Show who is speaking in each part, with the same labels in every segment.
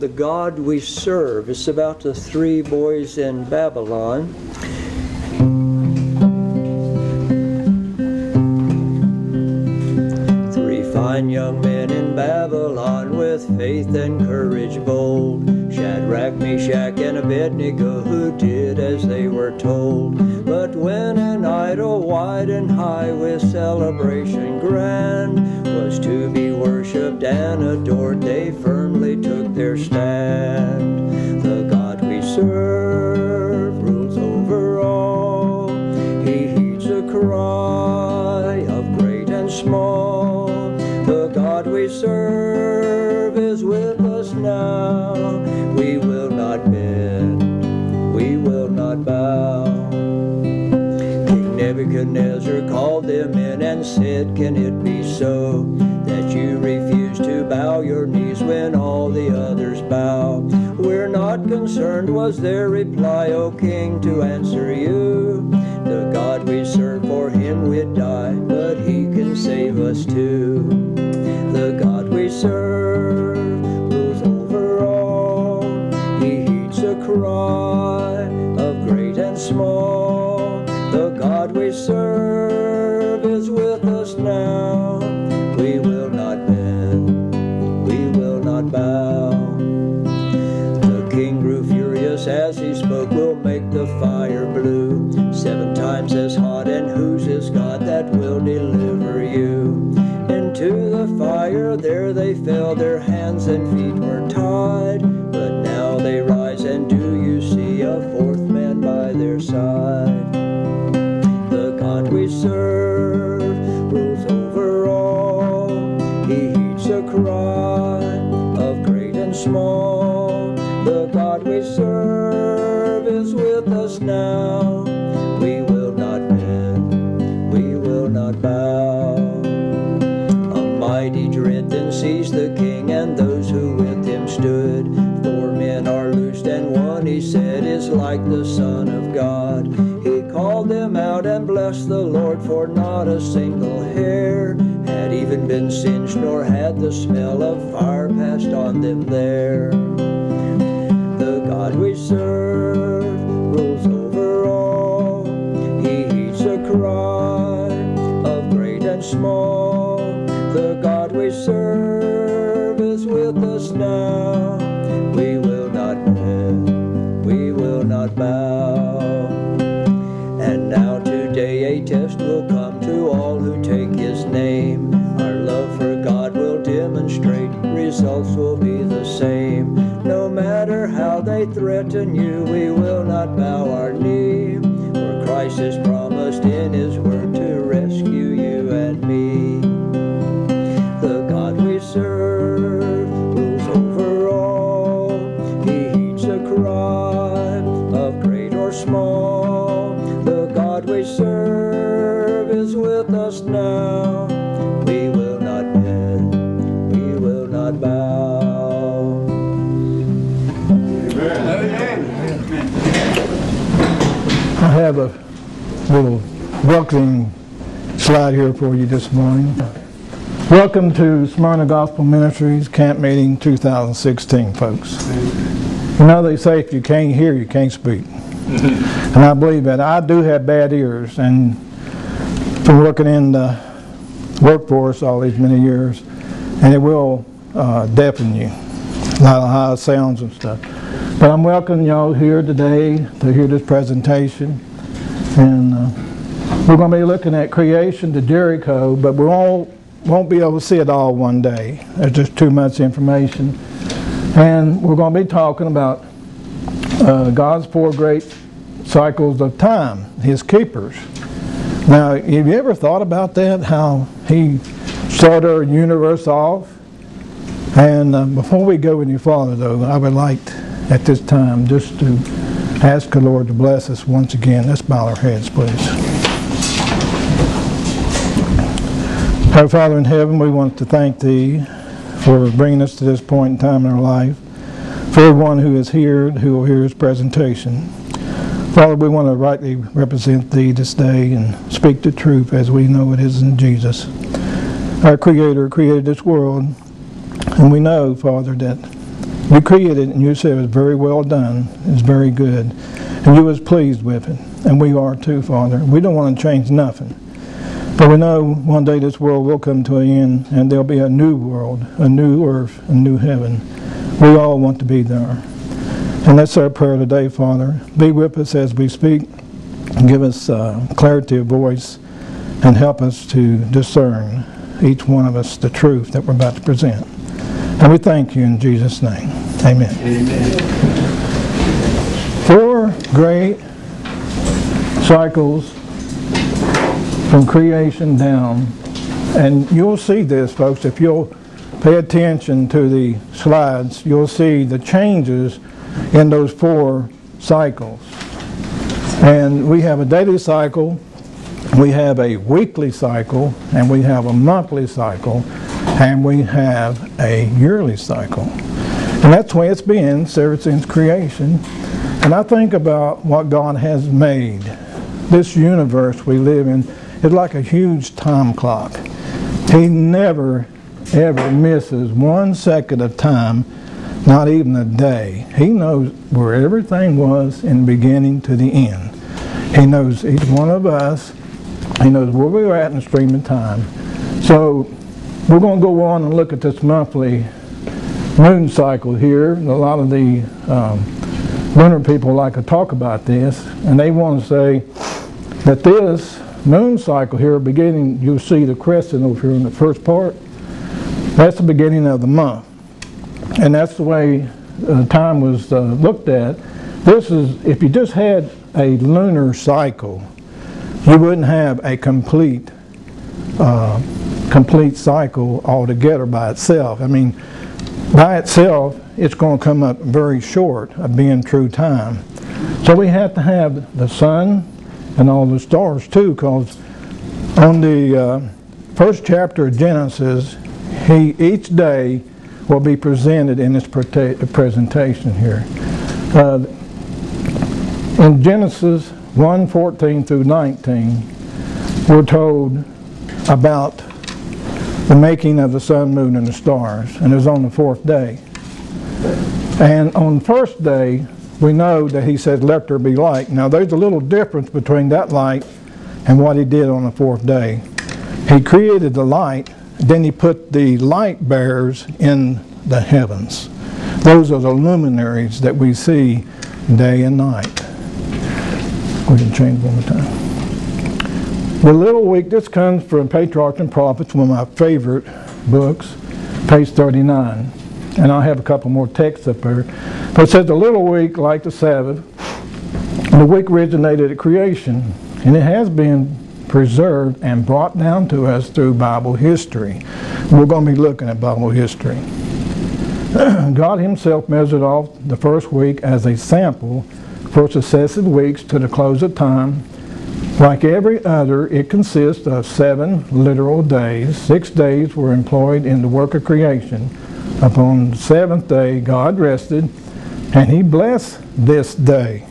Speaker 1: The God We Serve. It's about the three boys in Babylon. Three fine young men in Babylon with faith and courage bold. Shadrach, Meshach, and Abednego who did as they were told. But when an idol wide and high with celebration grand was to be worshipped and adored, they firmly their stand. The God we serve rules over all. He heeds the cry of great and small. The God we serve is with us now. We will not bend, we will not bow. King Nebuchadnezzar called them in and said, Can it be so bow your knees when all the others bow? We're not concerned, was their reply, O king, to answer you. The God we serve, for him we'd die, but he can save us too. The God we serve rules over all. He heeds the cry of great and small. The God we serve is with us now. That will deliver you? Into the fire there they fell, their hands and feet were tied, but now they rise, and do you see a fourth man by their side? Blessed the Lord, for not a single hair had even been singed, nor had the smell of fire passed on them there. The God we serve rules over all. He heeds the cry of great and small. The God we serve is with us now. Results will be the same. No matter how they threaten you, we will not bow our knee. For Christ has
Speaker 2: little welcoming slide here for you this morning. Welcome to Smyrna Gospel Ministries Camp Meeting 2016, folks. You know, they say if you can't hear, you can't speak. And I believe that. I do have bad ears, and from working in the workforce all these many years, and it will uh, deafen you. A lot of high sounds and stuff. But I'm welcoming y'all here today to hear this presentation. And uh, we're going to be looking at creation to Jericho, but we won't, won't be able to see it all one day. There's just too much information. And we're going to be talking about uh, God's four great cycles of time, His keepers. Now, have you ever thought about that? How He started our universe off? And uh, before we go any farther, though, I would like at this time just to ask the Lord to bless us once again. Let's bow our heads, please. Our Father in heaven, we want to thank Thee for bringing us to this point in time in our life. For everyone who is here, who will hear His presentation. Father, we want to rightly represent Thee this day and speak the truth as we know it is in Jesus. Our Creator created this world, and we know, Father, that You created it and you said it was very well done. It's very good. And you was pleased with it. And we are too, Father. We don't want to change nothing. But we know one day this world will come to an end and there'll be a new world, a new earth, a new heaven. We all want to be there. And that's our prayer today, Father. Be with us as we speak. Give us uh, clarity of voice and help us to discern, each one of us, the truth that we're about to present. And we thank you in Jesus' name. Amen. Amen. Four great cycles from creation down. And you'll see this, folks, if you'll pay attention to the slides, you'll see the changes in those four cycles. And we have a daily cycle, we have a weekly cycle, and we have a monthly cycle, and we have a yearly cycle. And that's the way it's been ever since creation. And I think about what God has made. This universe we live in is like a huge time clock. He never, ever misses one second of time, not even a day. He knows where everything was in the beginning to the end. He knows each one of us. He knows where we are at in the stream of time. So we're going to go on and look at this monthly moon cycle here. A lot of the um, lunar people like to talk about this, and they want to say that this moon cycle here, beginning, you'll see the crescent over here in the first part, that's the beginning of the month. And that's the way uh, time was uh, looked at. This is, if you just had a lunar cycle, you wouldn't have a complete uh, complete cycle altogether by itself. I mean, by itself, it's going to come up very short of being true time. So we have to have the sun and all the stars too, because on the uh, first chapter of Genesis, he each day will be presented in this presentation here. Uh, in Genesis 1:14 through 19, we're told about the making of the sun, moon, and the stars, and it was on the fourth day. And on the first day, we know that he said, let there be light. Now there's a little difference between that light and what he did on the fourth day. He created the light, then he put the light bearers in the heavens. Those are the luminaries that we see day and night. We can change one more time. The Literal Week, this comes from Patriarchs and Prophets, one of my favorite books, page 39. And I have a couple more texts up there. But it says the literal week, like the Sabbath, the week originated at creation. And it has been preserved and brought down to us through Bible history. We're going to be looking at Bible history. God himself measured off the first week as a sample for successive weeks to the close of time like every other, it consists of seven literal days. Six days were employed in the work of creation. Upon the seventh day, God rested, and he blessed this day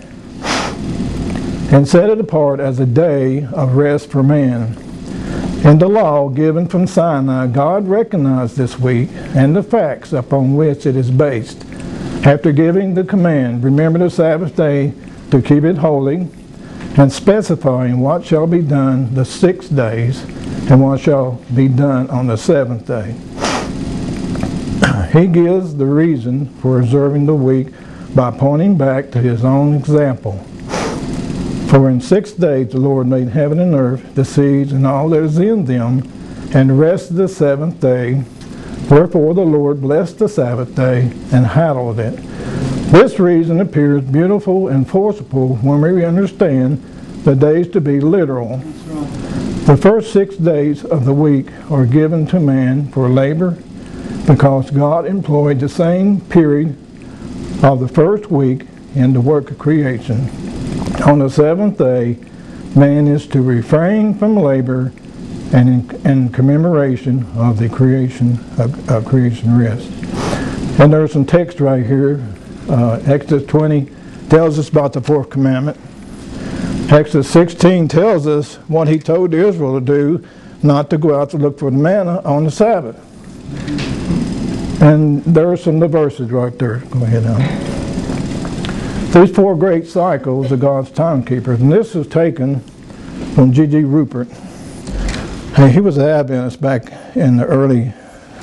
Speaker 2: and set it apart as a day of rest for man. In the law given from Sinai, God recognized this week and the facts upon which it is based. After giving the command, remember the Sabbath day to keep it holy, and specifying what shall be done the six days and what shall be done on the seventh day. He gives the reason for observing the week by pointing back to his own example. For in six days the Lord made heaven and earth, the seas and all that is in them, and rested the seventh day. Wherefore the Lord blessed the Sabbath day and hallowed it. This reason appears beautiful and forcible when we understand the days to be literal. The first six days of the week are given to man for labor because God employed the same period of the first week in the work of creation. On the seventh day, man is to refrain from labor and in, in commemoration of the creation of, of creation rest. And there's some text right here uh, Exodus 20 tells us about the fourth commandment. Exodus 16 tells us what he told Israel to do, not to go out to look for the manna on the Sabbath. And there are some of the verses right there. Go ahead now. These four great cycles of God's timekeepers, and this is taken from G.G. Rupert. He was an Adventist back in the early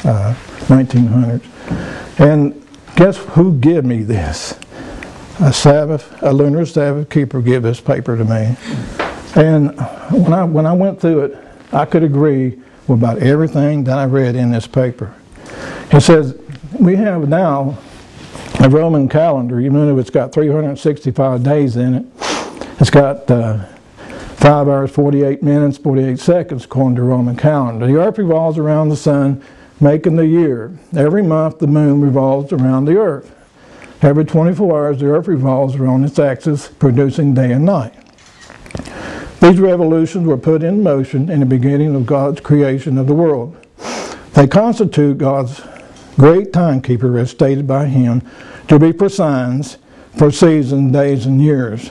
Speaker 2: uh, 1900s. And guess who gave me this? A Sabbath, a lunar Sabbath keeper gave this paper to me. And when I, when I went through it, I could agree with about everything that I read in this paper. It says, we have now a Roman calendar, even though it's got 365 days in it. It's got uh, 5 hours, 48 minutes, 48 seconds according to Roman calendar. The earth revolves around the sun, making the year. Every month the moon revolves around the earth. Every 24 hours the earth revolves around its axis, producing day and night. These revolutions were put in motion in the beginning of God's creation of the world. They constitute God's great timekeeper as stated by him to be for signs, for seasons, days, and years.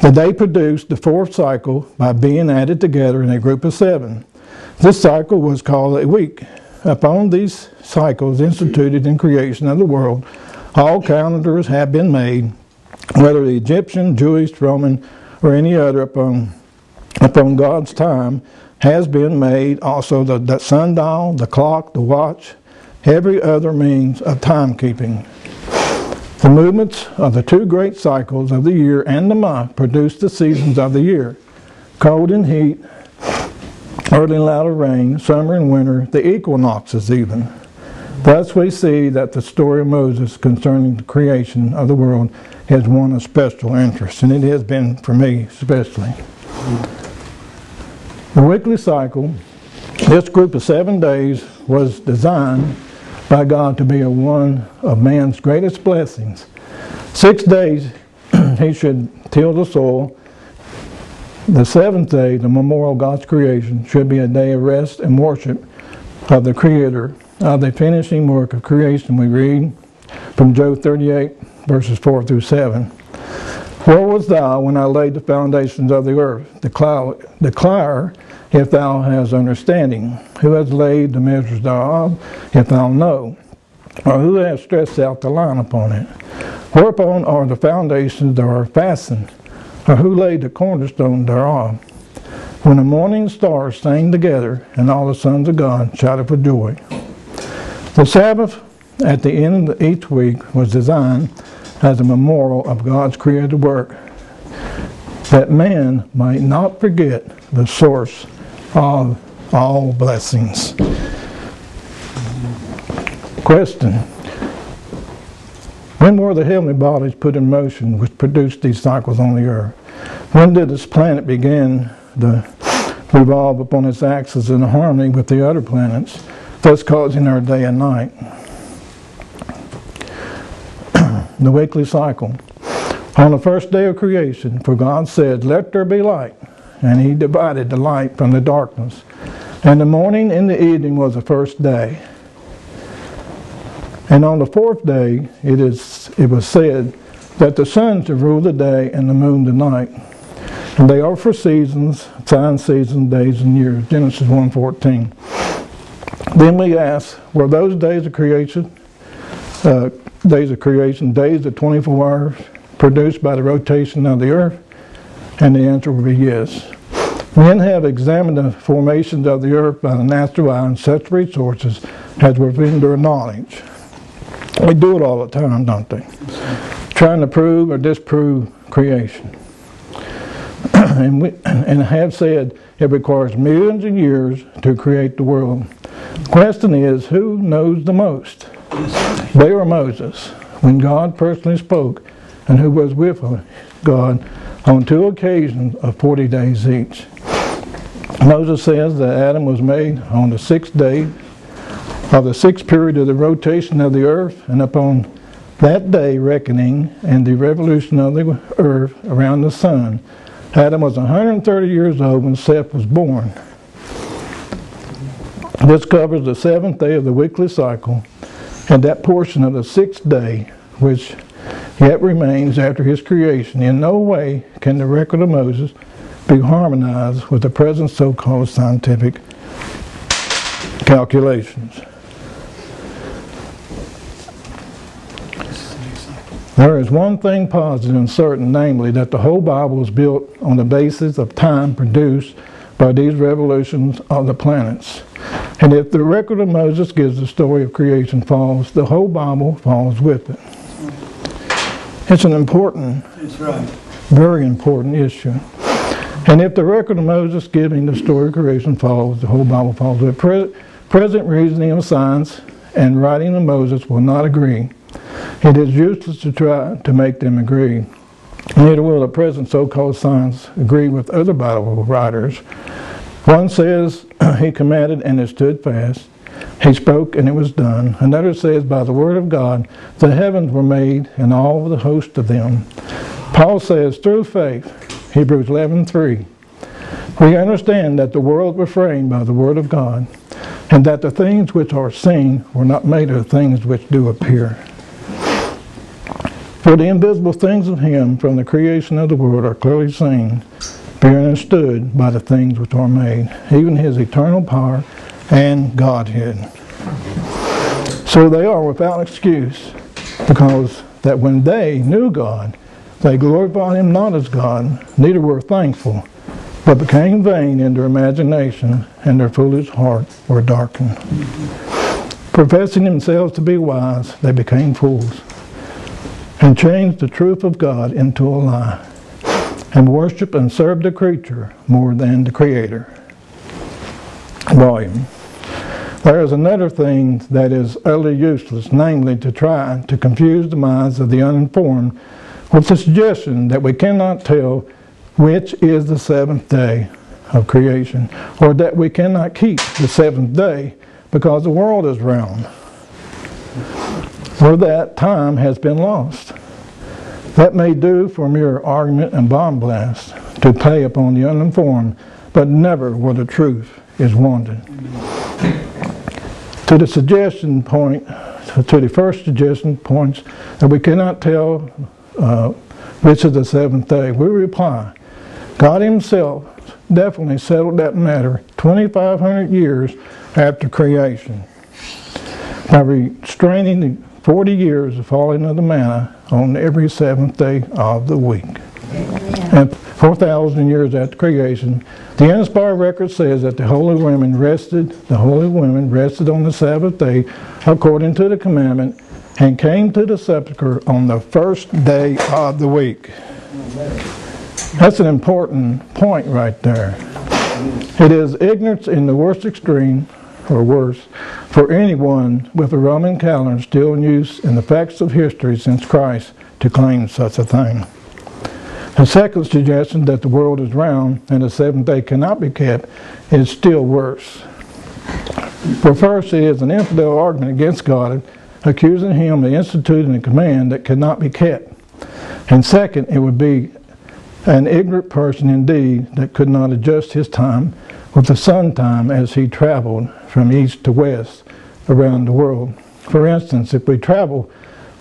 Speaker 2: The day produced the fourth cycle by being added together in a group of seven. This cycle was called a week. Upon these cycles instituted in creation of the world, all calendars have been made, whether the Egyptian, Jewish, Roman, or any other upon, upon God's time has been made. Also the, the sundial, the clock, the watch, every other means of timekeeping. The movements of the two great cycles of the year and the month produce the seasons of the year. Cold and heat, early and latter rain, summer and winter, the equinoxes even. Thus we see that the story of Moses concerning the creation of the world has one of special interest, and it has been for me especially. The weekly cycle, this group of seven days, was designed by God to be a one of man's greatest blessings. Six days he should till the soil. The seventh day, the memorial of God's creation, should be a day of rest and worship of the Creator, of the finishing work of creation. We read from Job 38, verses 4 through 7. Where was thou when I laid the foundations of the earth? Declare if thou hast understanding. Who has laid the measures thereof, if thou know? Or who has stretched out the line upon it? Whereupon are the foundations that are fastened? Or who laid the cornerstone thereof? When the morning stars sang together, and all the sons of God shouted for joy. The Sabbath at the end of each week was designed as a memorial of God's created work, that man might not forget the source of all blessings. Question. When were the heavenly bodies put in motion which produced these cycles on the earth? When did this planet begin to revolve upon its axis in harmony with the other planets, thus causing our day and night? the weekly cycle. On the first day of creation, for God said, Let there be light and he divided the light from the darkness. And the morning and the evening was the first day. And on the fourth day, it, is, it was said that the sun should rule the day and the moon the night. And they are for seasons, signs, seasons, days, and years. Genesis 1.14. Then we ask, were those days of creation, uh, days of creation, days of 24 hours produced by the rotation of the earth? And the answer would be yes. Men have examined the formations of the earth by the natural eye and such resources as were within their knowledge. We do it all the time, don't they? Trying to prove or disprove creation. and, we, and have said it requires millions of years to create the world. The question is, who knows the most? They or Moses, when God personally spoke, and who was with God on two occasions of 40 days each. Moses says that Adam was made on the sixth day of the sixth period of the rotation of the earth, and upon that day reckoning and the revolution of the earth around the sun, Adam was 130 years old when Seth was born. This covers the seventh day of the weekly cycle and that portion of the sixth day which yet remains after his creation. In no way can the record of Moses be harmonized with the present so-called scientific calculations. There is one thing positive and certain, namely that the whole Bible is built on the basis of time produced by these revolutions of the planets. And if the record of Moses gives the story of creation falls, the whole Bible falls with it. It's an important,
Speaker 1: right.
Speaker 2: very important issue. And if the record of Moses giving the story of creation falls, the whole Bible falls with it. Pre- present reasoning of science and writing of Moses will not agree. It is useless to try to make them agree. Neither will the present so-called science agree with other Bible writers. One says he commanded and it stood fast. He spoke and it was done. Another says by the word of God the heavens were made and all the host of them. Paul says through faith, Hebrews 11:3, we understand that the world was framed by the word of God, and that the things which are seen were not made of things which do appear. For the invisible things of him from the creation of the world are clearly seen, being understood by the things which are made, even his eternal power and Godhead. So they are without excuse, because that when they knew God, they glorified him not as God, neither were thankful, but became vain in their imagination, and their foolish heart were darkened. Professing themselves to be wise, they became fools, and change the truth of God into a lie, and worship and serve the creature more than the Creator. Volume. There is another thing that is utterly useless, namely to try to confuse the minds of the uninformed with the suggestion that we cannot tell which is the seventh day of creation, or that we cannot keep the seventh day because the world is round, or that time has been lost. That may do for mere argument and bomb blast to play upon the uninformed, but never where the truth is wanted. To the suggestion point, to the first suggestion points that we cannot tell uh, which is the seventh day, we reply, God Himself definitely settled that matter 2,500 years after creation by restraining the 40 years of falling of the manna on every seventh day of the week. And 4,000 years after creation, the inspired record says that the holy women rested, the holy women rested on the Sabbath day according to the commandment and came to the sepulchre on the first day of the week. That's an important point right there. It is ignorance in the worst extreme, or worse, for anyone with a Roman calendar still in use in the facts of history since Christ to claim such a thing. The second suggestion that the world is round and the seventh day cannot be kept is still worse. For first, it is an infidel argument against God, accusing him of instituting a command that cannot be kept. And second, it would be an ignorant person indeed that could not adjust his time with the sun time as he traveled from east to west around the world. For instance, if we travel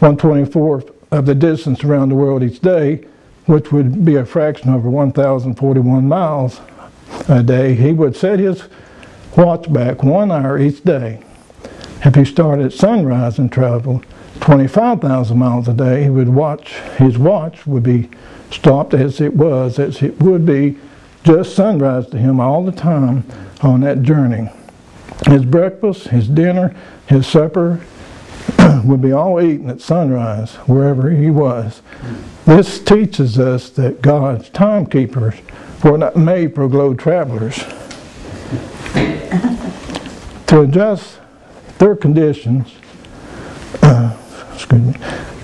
Speaker 2: 124th of the distance around the world each day, which would be a fraction over 1,041 miles a day, he would set his watch back one hour each day. If he started at sunrise and traveled 25,000 miles a day, he would watch, his watch would be stopped as it was, as it would be just sunrise to him all the time on that journey. His breakfast, his dinner, his supper would be all eaten at sunrise wherever he was. This teaches us that God's timekeepers were not made for globe travelers. to adjust their conditions, uh, excuse me,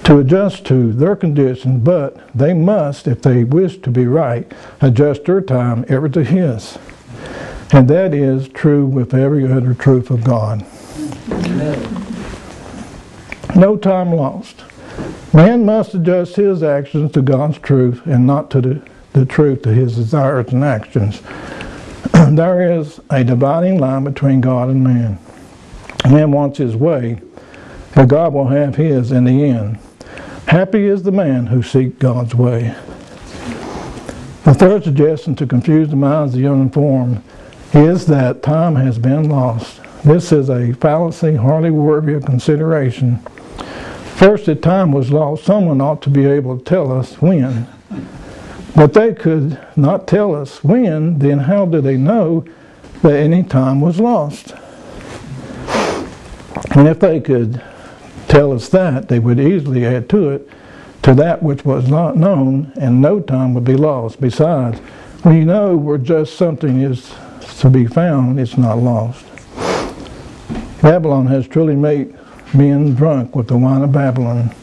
Speaker 2: to adjust to their conditions, but they must, if they wish to be right, adjust their time ever to His. And that is true with every other truth of God. No time lost. Man must adjust his actions to God's truth and not to the, the truth to his desires and actions. there is a dividing line between God and man. Man wants his way, but God will have his in the end. Happy is the man who seeks God's way. The third suggestion to confuse the minds of the uninformed is that time has been lost. This is a fallacy hardly worthy of consideration. First, if time was lost. Someone ought to be able to tell us when. But they could not tell us when, then how do they know that any time was lost? And if they could tell us that, they would easily add to it to that which was not known, and no time would be lost. Besides, you know where just something is to be found, it's not lost. Babylon has truly made men drunk with the wine of Babylon.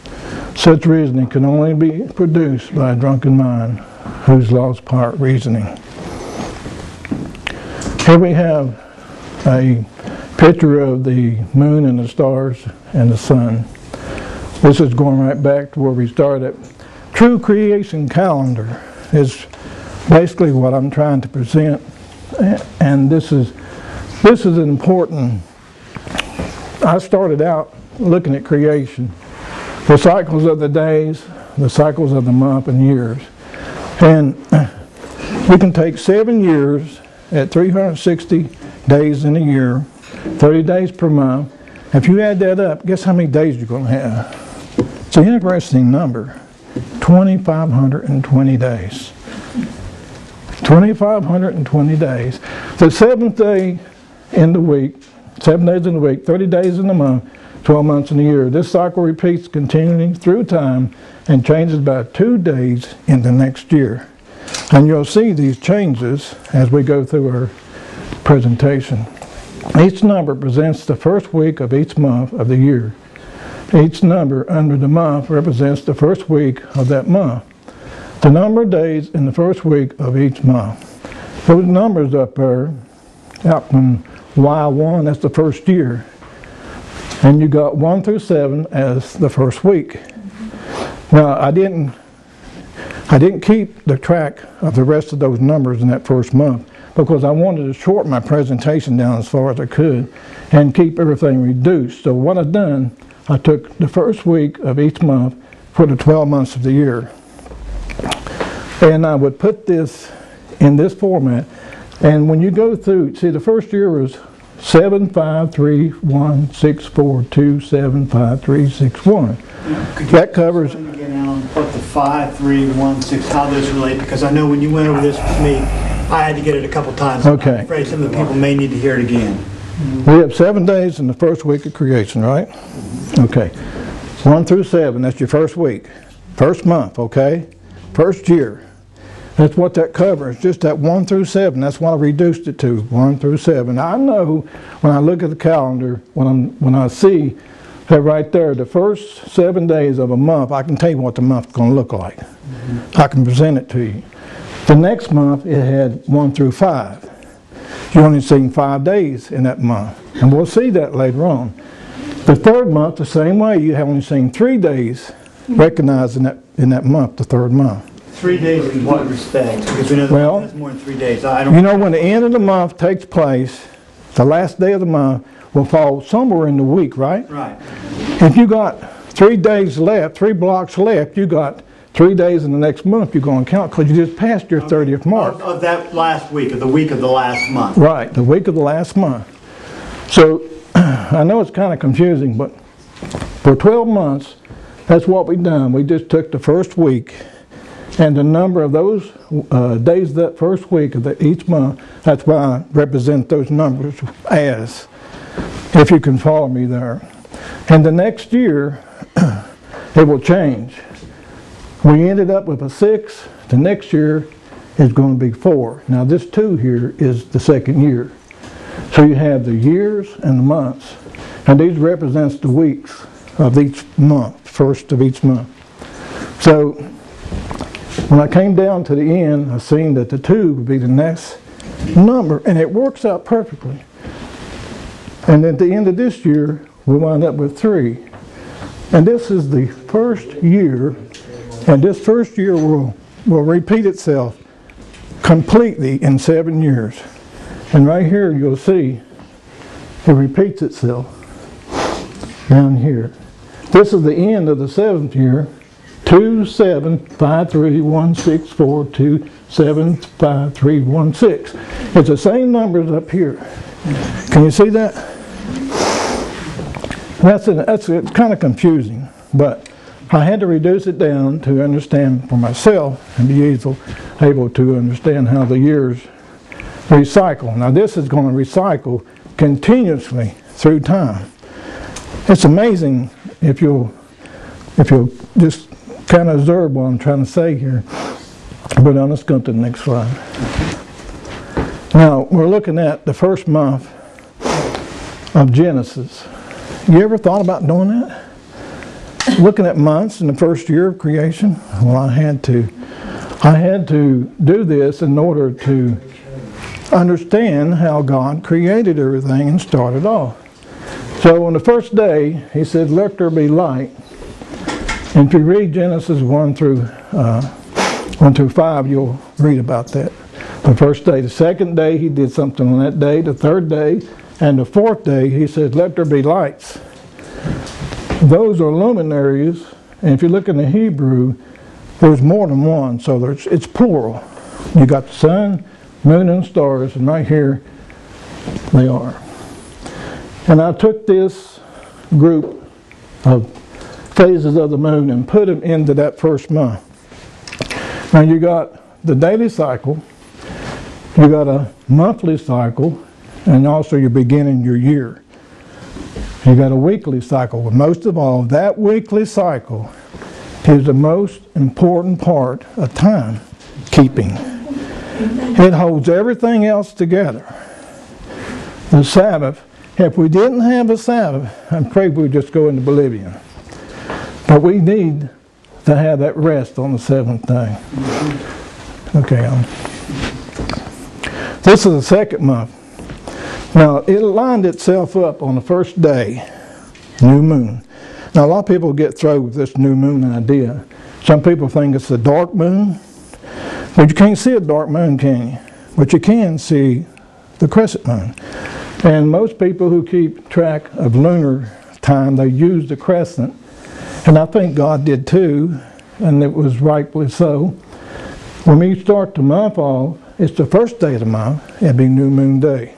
Speaker 2: Such reasoning can only be produced by a drunken mind who's lost part reasoning. Here we have a picture of the moon and the stars and the sun. This is going right back to where we started. True creation calendar is basically what I'm trying to present, and this is this is important. I started out looking at creation, the cycles of the days, the cycles of the month and years, and we can take seven years at 360 days in a year, 30 days per month. If you add that up, guess how many days you're going to have? It's an interesting number 2,520 days. 2,520 days. The seventh day in the week, seven days in the week, 30 days in the month, 12 months in a year. This cycle repeats continuing through time and changes by two days in the next year. And you'll see these changes as we go through our presentation. Each number presents the first week of each month of the year. Each number under the month represents the first week of that month. The number of days in the first week of each month. Those numbers up there, out from Y1, that's the first year. And you got 1 through 7 as the first week. Now, I didn't I didn't keep the track of the rest of those numbers in that first month because I wanted to shorten my presentation down as far as I could and keep everything reduced. So what I've done I took the first week of each month for the 12 months of the year. And I would put this in this format. And when you go through, see, the first year was 7, 5, 3, 1, 6, 4, 2, 7, 5, 3, 6, 1. That covers.
Speaker 3: Again, Allen, what the 5, 3, 1, 6, how those relate, because I know when you went over this with me, I had to get it a couple times.
Speaker 2: Okay.
Speaker 3: I'm afraid some of the people may need to hear it again.
Speaker 2: We have seven days in the first week of creation, right? Okay. One through seven, that's your first week. First month, okay? First year. That's what that covers, just that one through seven. That's what I reduced it to, one through seven. I know when I look at the calendar, when, I'm, when I see that right there, the first seven days of a month, I can tell you what the month's going to look like. Mm -hmm. I can present it to you. The next month, it had one through five. You only seen five days in that month. And we'll see that later on. The third month, the same way, you have only seen three days recognized in that, in that month, the third month.
Speaker 3: Three days in what respect? Because we know well, that's more than three days. I
Speaker 2: don't you know, when the end of the month takes place, the last day of the month will fall somewhere in the week, right?
Speaker 3: Right.
Speaker 2: If you got three days left, three blocks left, you got three days in the next month you're going to count because you just passed your 30th mark.
Speaker 3: Of, of, that last week, of the week of the last month.
Speaker 2: Right, the week of the last month. So I know it's kind of confusing, but for 12 months, that's what we've done. We just took the first week and the number of those uh, days that first week of the, each month, that's why I represent those numbers as, if you can follow me there. And the next year, it will change. We ended up with a six. The next year is going to be four. Now this two here is the second year. So you have the years and the months. And these represents the weeks of each month, first of each month. So when I came down to the end, I seen that the two would be the next number, and it works out perfectly. And at the end of this year, we wind up with three. And this is the first year and this first year will, will repeat itself completely in seven years. And right here you'll see it repeats itself down here. This is the end of the seventh year. 2, 7, 5, 3, 1, 6, 4, 2, 7, 5, 3, 1, 6. It's the same numbers up here. Can you see that? That's, a, that's kind of confusing. but I had to reduce it down to understand for myself and be able, able to understand how the years recycle. Now this is going to recycle continuously through time. It's amazing if you'll if you'll just kind of observe what I'm trying to say here. But now let's go to the next slide. Now we're looking at the first month of Genesis. You ever thought about doing that? Looking at months in the first year of creation? Well, I had to. I had to do this in order to understand how God created everything and started off. So on the first day, he said, let there be light. And if you read Genesis 1 through, uh, 1 through 5, you'll read about that. The first day. The second day, he did something on that day. The third day. And the fourth day, he said, let there be lights. Those are luminaries. And if you look in the Hebrew, there's more than one. So there's, it's plural. You got the sun, moon, and stars. And right here, they are. And I took this group of phases of the moon and put them into that first month. Now you got the daily cycle, you got a monthly cycle, and also you're beginning your year. You got a weekly cycle, but most of all, that weekly cycle is the most important part of time keeping. It holds everything else together. The Sabbath, if we didn't have a Sabbath, I'm afraid we'd just go into oblivion. But we need to have that rest on the seventh day. Okay. Um, this is the second month. Now, it lined itself up on the first day, new moon. Now, a lot of people get thrown with this new moon idea. Some people think it's a dark moon, but you can't see a dark moon, can you? But you can see the crescent moon. And most people who keep track of lunar time, they use the crescent. And I think God did too, and it was rightfully so. When we start the month off, it's the first day of the month, it'll be new moon day.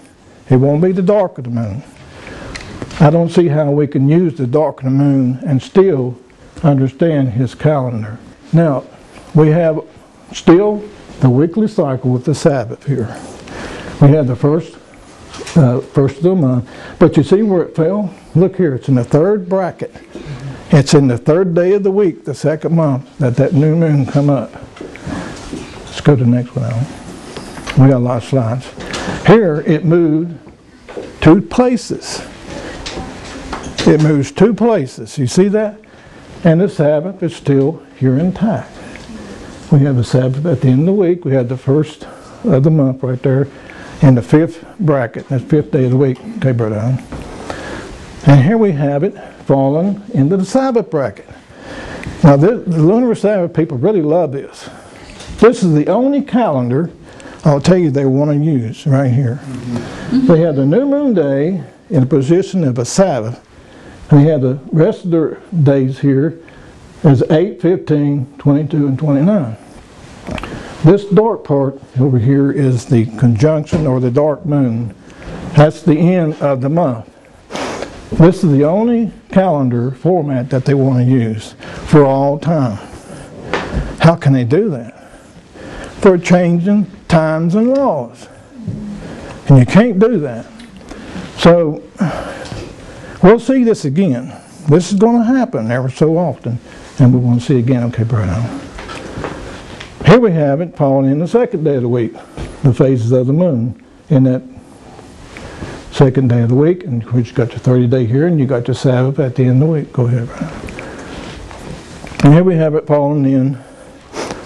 Speaker 2: It won't be the dark of the moon. I don't see how we can use the dark of the moon and still understand his calendar. Now, we have still the weekly cycle with the Sabbath here. We have the first uh, first of the month. But you see where it fell? Look here, it's in the third bracket. It's in the third day of the week, the second month, that that new moon come up. Let's go to the next one, Allen. We got a lot of slides. Here, it moved two places. It moves two places. You see that? And the Sabbath is still here intact. We have the Sabbath at the end of the week. We had the first of the month right there in the fifth bracket. That's fifth day of the week. Okay, Brother Allen. And here we have it fallen into the Sabbath bracket. Now, this, the lunar Sabbath people really love this. This is the only calendar I'll tell you they want to use right here. Mm-hmm. They have the new moon day in the position of a Sabbath. And they have the rest of their days here as 8, 15, 22, and 29. This dark part over here is the conjunction or the dark moon. That's the end of the month. This is the only calendar format that they want to use for all time. How can they do that? For changing times and laws. And you can't do that. So we'll see this again. This is going to happen ever so often. And we want to see again. Okay, Bruno. Here we have it falling in the second day of the week, the phases of the moon in that second day of the week, and which got your 30 day here, and you got your Sabbath at the end of the week. Go ahead, Brian. And here we have it falling in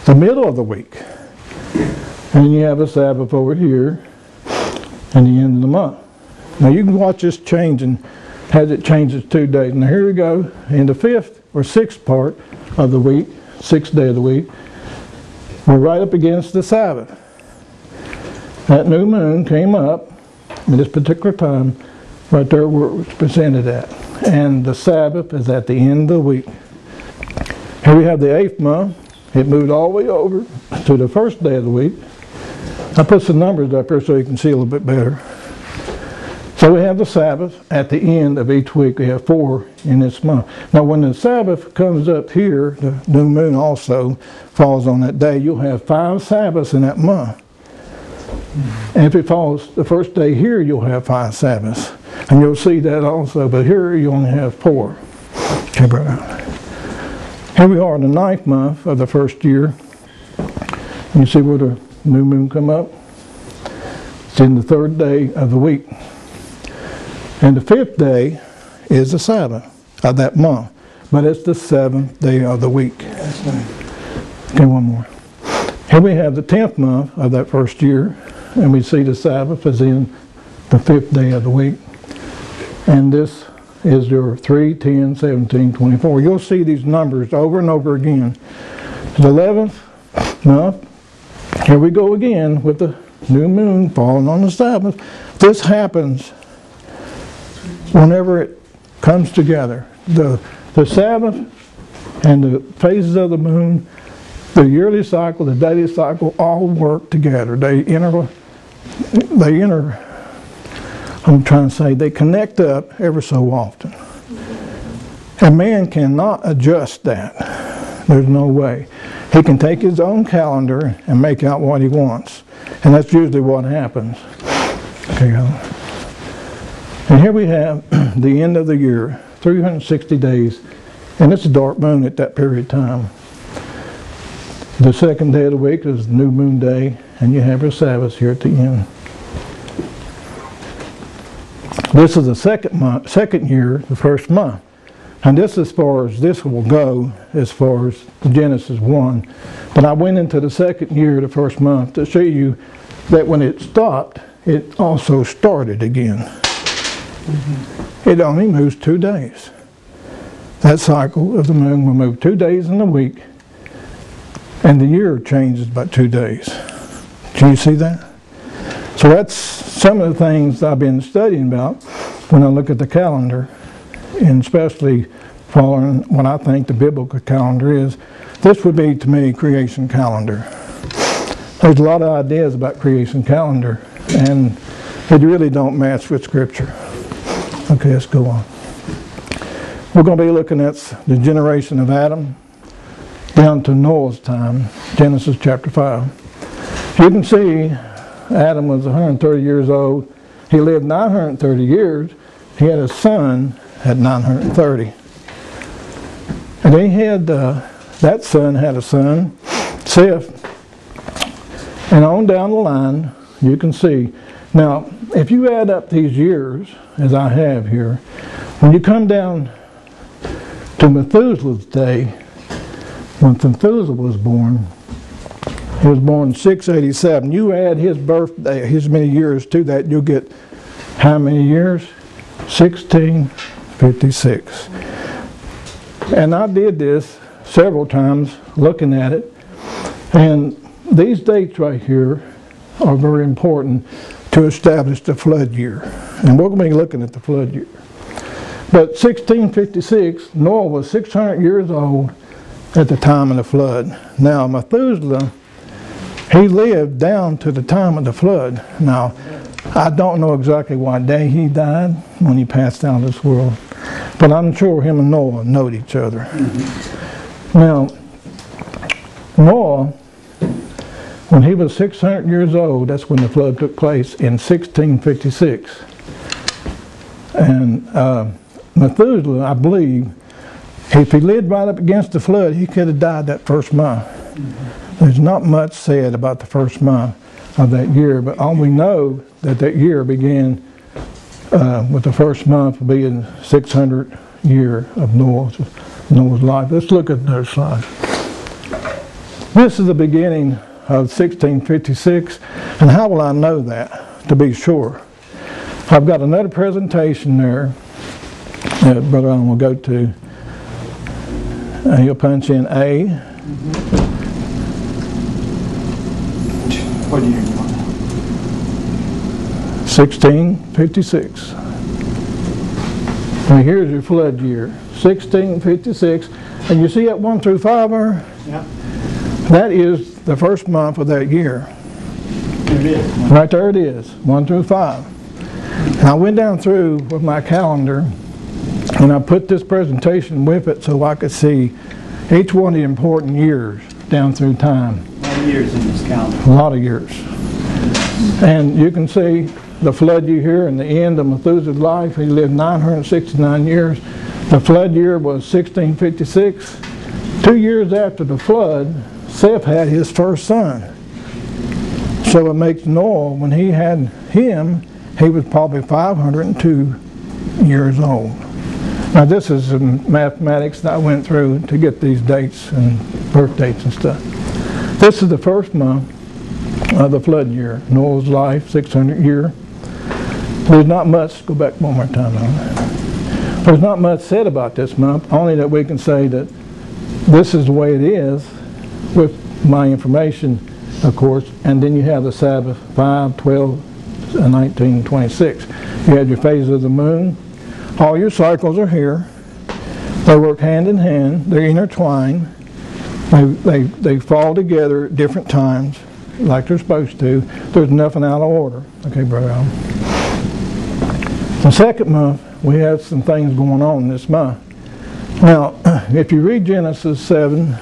Speaker 2: the middle of the week. And you have a Sabbath over here and the end of the month. Now you can watch this changing as it changes two days. Now here we go in the fifth or sixth part of the week, sixth day of the week. We're right up against the Sabbath. That new moon came up at this particular time, right there where it's presented at. And the Sabbath is at the end of the week. Here we have the eighth month. It moved all the way over to the first day of the week. I put some numbers up here so you can see a little bit better. So we have the Sabbath at the end of each week. We have four in this month. Now, when the Sabbath comes up here, the new moon also falls on that day. You'll have five Sabbaths in that month. And if it falls the first day here, you'll have five Sabbaths. And you'll see that also. But here you only have four. Okay, brother. Here we are in the ninth month of the first year. You see where the new moon come up? It's in the third day of the week. And the fifth day is the Sabbath of that month. But it's the seventh day of the week. Okay, one more. Here we have the tenth month of that first year, and we see the Sabbath is in the fifth day of the week. And this is your 3, 10, 17, 24. You'll see these numbers over and over again. The 11th month, here we go again with the new moon falling on the Sabbath. This happens whenever it comes together. The, the Sabbath and the phases of the moon, the yearly cycle, the daily cycle, all work together. They inter, they inter, I'm trying to say, they connect up ever so often. And man cannot adjust that. There's no way. He can take his own calendar and make out what he wants. And that's usually what happens. Okay, And here we have the end of the year, 360 days, and it's a dark moon at that period of time. The second day of the week is new moon day, and you have your Sabbath here at the end. This is the second month, second year, the first month. And this as far as this will go, as far as Genesis 1. But I went into the second year, the first month, to show you that when it stopped, it also started again. Mm-hmm. It only moves two days. That cycle of the moon will move two days in a week, and the year changes by two days. Can you see that? So that's some of the things I've been studying about when I look at the calendar, and especially following what I think the biblical calendar is. This would be, to me, creation calendar. There's a lot of ideas about creation calendar, and it really don't match with Scripture. Okay, let's go on. We're going to be looking at the generation of Adam down to Noah's time, Genesis chapter 5. You can see Adam was 130 years old. He lived 930 years. He had a son at 930. And he had, uh, that son had a son, Seth. And on down the line, you can see. Now, if you add up these years, as I have here, when you come down to Methuselah's day, when Methuselah was born, he was born 687. You add his birthday, his many years to that, you'll get how many years? 1656. And I did this several times looking at it. And these dates right here are very important to establish the flood year. And we're going to be looking at the flood year. But 1656, Noah was 600 years old at the time of the flood. Now, Methuselah he lived down to the time of the flood. Now, I don't know exactly what day he died when he passed out of this world, but I'm sure him and Noah knowed each other. Mm-hmm. Now, Noah, when he was 600 years old, that's when the flood took place in 1656. And uh, Methuselah, I believe, if he lived right up against the flood, he could have died that first month. Mm-hmm. There's not much said about the first month of that year, but all we know that that year began uh, with the first month being 600 year of Noah's, Noah's life. Let's look at another slide. This is the beginning of 1656, and how will I know that, to be sure? I've got another presentation there that Brother Allen will go to. And he'll punch in A. Mm -hmm.
Speaker 3: What year you?
Speaker 2: 1656. Now here's your flood year, 1656. And you see that 1 through 5 are?
Speaker 3: Yeah.
Speaker 2: That is the first month of that year.
Speaker 3: It is.
Speaker 2: Right there it is, 1 through 5. And I went down through with my calendar and I put this presentation with it so I could see each one of the important years down through time.
Speaker 3: A lot of years in this calendar.
Speaker 2: A lot of years. And you can see the flood year here and the end of Methuselah's life. He lived 969 years. The flood year was 1656. Two years after the flood, Seth had his first son. So it makes Noah, when he had him, he was probably 502 years old. Now this is mathematics that I went through to get these dates and birth dates and stuff. This is the first month of the flood year, Noah's life, 600 year. There's not much, go back one more time on that. There's not much said about this month, only that we can say that this is the way it is with my information, of course, and then you have the Sabbath, 5, 12, and 19, 26. You have your phases of the moon. All your cycles are here. They work hand in hand. They're intertwined. They, they, they fall together at different times, like they're supposed to. There's nothing out of order. Okay, Brother. The second month, we have some things going on this month. Now, if you read Genesis 7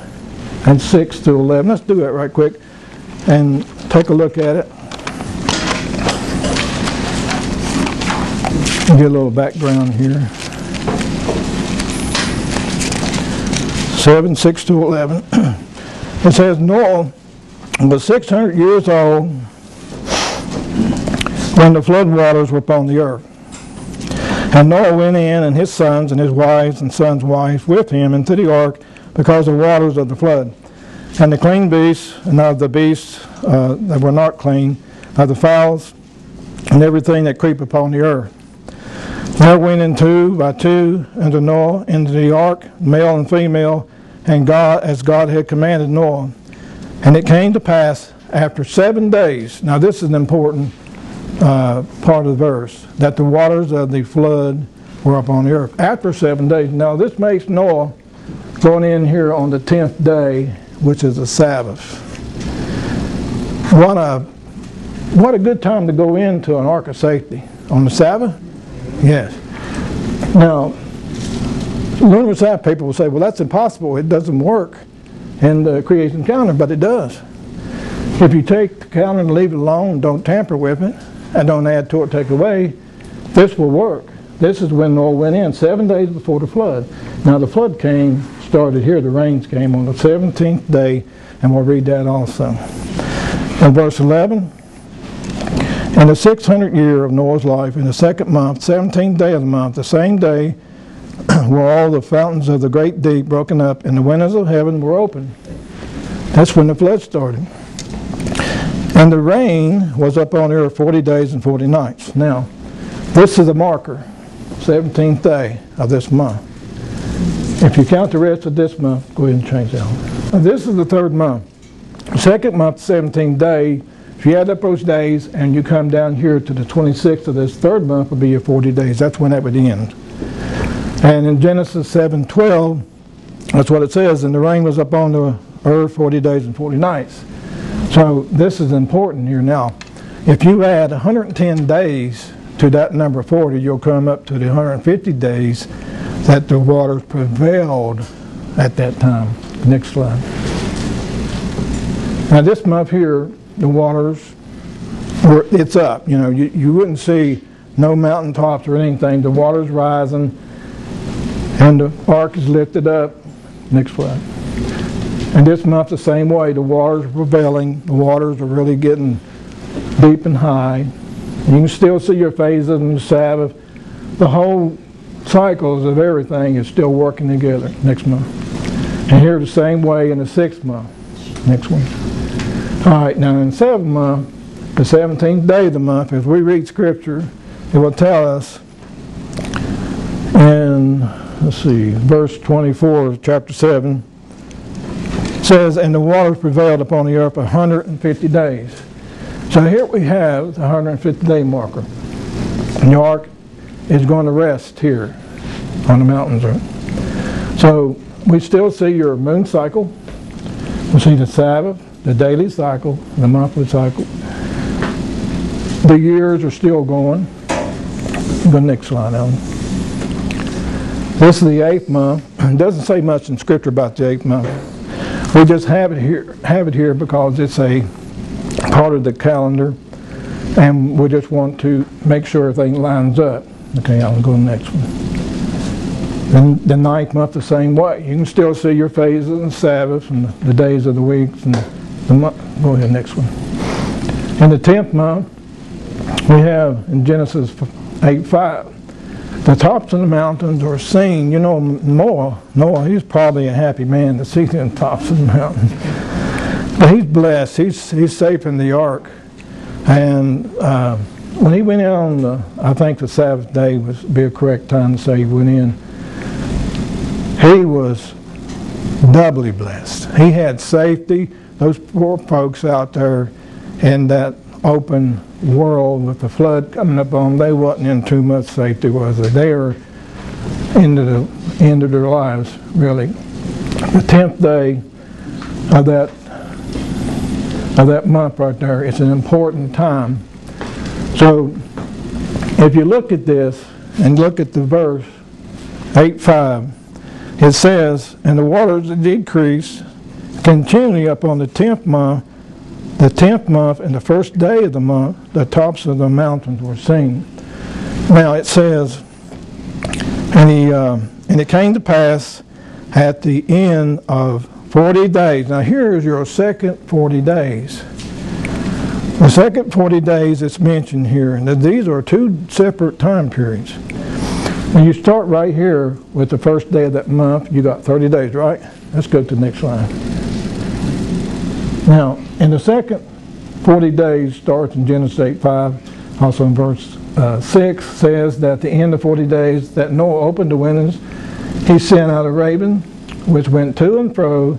Speaker 2: and 6 to 11, let's do that right quick and take a look at it. Get a little background here. 7, 6 to 11. It says, Noah was 600 years old when the flood waters were upon the earth. And Noah went in, and his sons, and his wives, and sons' wives with him into the ark because of the waters of the flood. And the clean beasts, and of the beasts uh, that were not clean, of the fowls, and everything that creep upon the earth. There went in two by two into Noah into the ark, male and female, and God as God had commanded Noah. And it came to pass after seven days. Now this is an important uh, part of the verse that the waters of the flood were upon the earth after seven days. Now this makes Noah going in here on the tenth day, which is the Sabbath. What a what a good time to go into an ark of safety on the Sabbath. Yes. Now, lunar Sabbath people will say, well, that's impossible. It doesn't work in the creation calendar, but it does. If you take the calendar and leave it alone, don't tamper with it, and don't add to it, take away, this will work. This is when Noah went in, seven days before the flood. Now the flood came, started here, the rains came on the 17th day, and we'll read that also. In verse 11, in the 600th year of Noah's life, in the second month, 17th day of the month, the same day were all the fountains of the great deep broken up, and the windows of heaven were open. That's when the flood started. And the rain was up on earth 40 days and 40 nights. Now, this is the marker, 17th day of this month. If you count the rest of this month, go ahead and change that one. This is the third month. Second month, 17th day, if you add up those days and you come down here to the 26th of this third month would be your 40 days. That's when that would end. And in Genesis 7:12, that's what it says, and the rain was upon the earth 40 days and 40 nights. So this is important here now. If you add 110 days to that number 40, you'll come up to the 150 days that the waters prevailed at that time. Next slide. Now this month here, the waters, were, it's up. You know, you, you wouldn't see no mountaintops or anything. The water's rising and the ark is lifted up. Next slide. And this month the same way. The waters are prevailing. The waters are really getting deep and high. You can still see your phases in the Sabbath. The whole cycles of everything is still working together next month. And here the same way in the sixth month. Next one. All right, now in the seventh month, the 17th day of the month, as we read Scripture, it will tell us in, let's see, verse 24 of chapter 7, says, And the waters prevailed upon the earth 150 days. So here we have the 150 day marker. And the ark is going to rest here on the mountains. So we still see your moon cycle. We see the Sabbath the daily cycle, the monthly cycle. The years are still going. Go next slide, Allen. This is the eighth month. It doesn't say much in scripture about the eighth month. We just have it here, have it here because it's a part of the calendar, and we just want to make sure everything lines up. Okay, I'll go to the next one. Then the ninth month the same way. You can still see your phases and Sabbaths and the days of the weeks and the month. Go ahead, next one. In the tenth month, we have in Genesis 8 5. The tops of the mountains are seen. You know, Noah, Noah, he's probably a happy man to see the tops of the mountains. But he's blessed. He's, he's safe in the ark. And uh, when he went in on the, I think the Sabbath day would be a correct time to say he went in, he was doubly blessed. He had safety. Those poor folks out there in that open world with the flood coming up on them, they wasn't in too much safety, was they? They were into the end of their lives, really. The tenth day of that of that month right there, it's an important time. So if you look at this and look at the verse 8.5, it says, And the waters decreased continually upon the tenth month, the tenth month and the first day of the month, the tops of the mountains were seen. Now it says, and he uh, and it came to pass at the end of forty days. Now here is your second forty days. The second forty days that's mentioned here, and these are two separate time periods. When you start right here with the first day of that month, you got 30 days, right? Let's go to the next slide. Now, in the second 40 days starts in Genesis 8, 5, also in verse uh, 6, says that at the end of 40 days that Noah opened the windows, he sent out a raven, which went to and fro.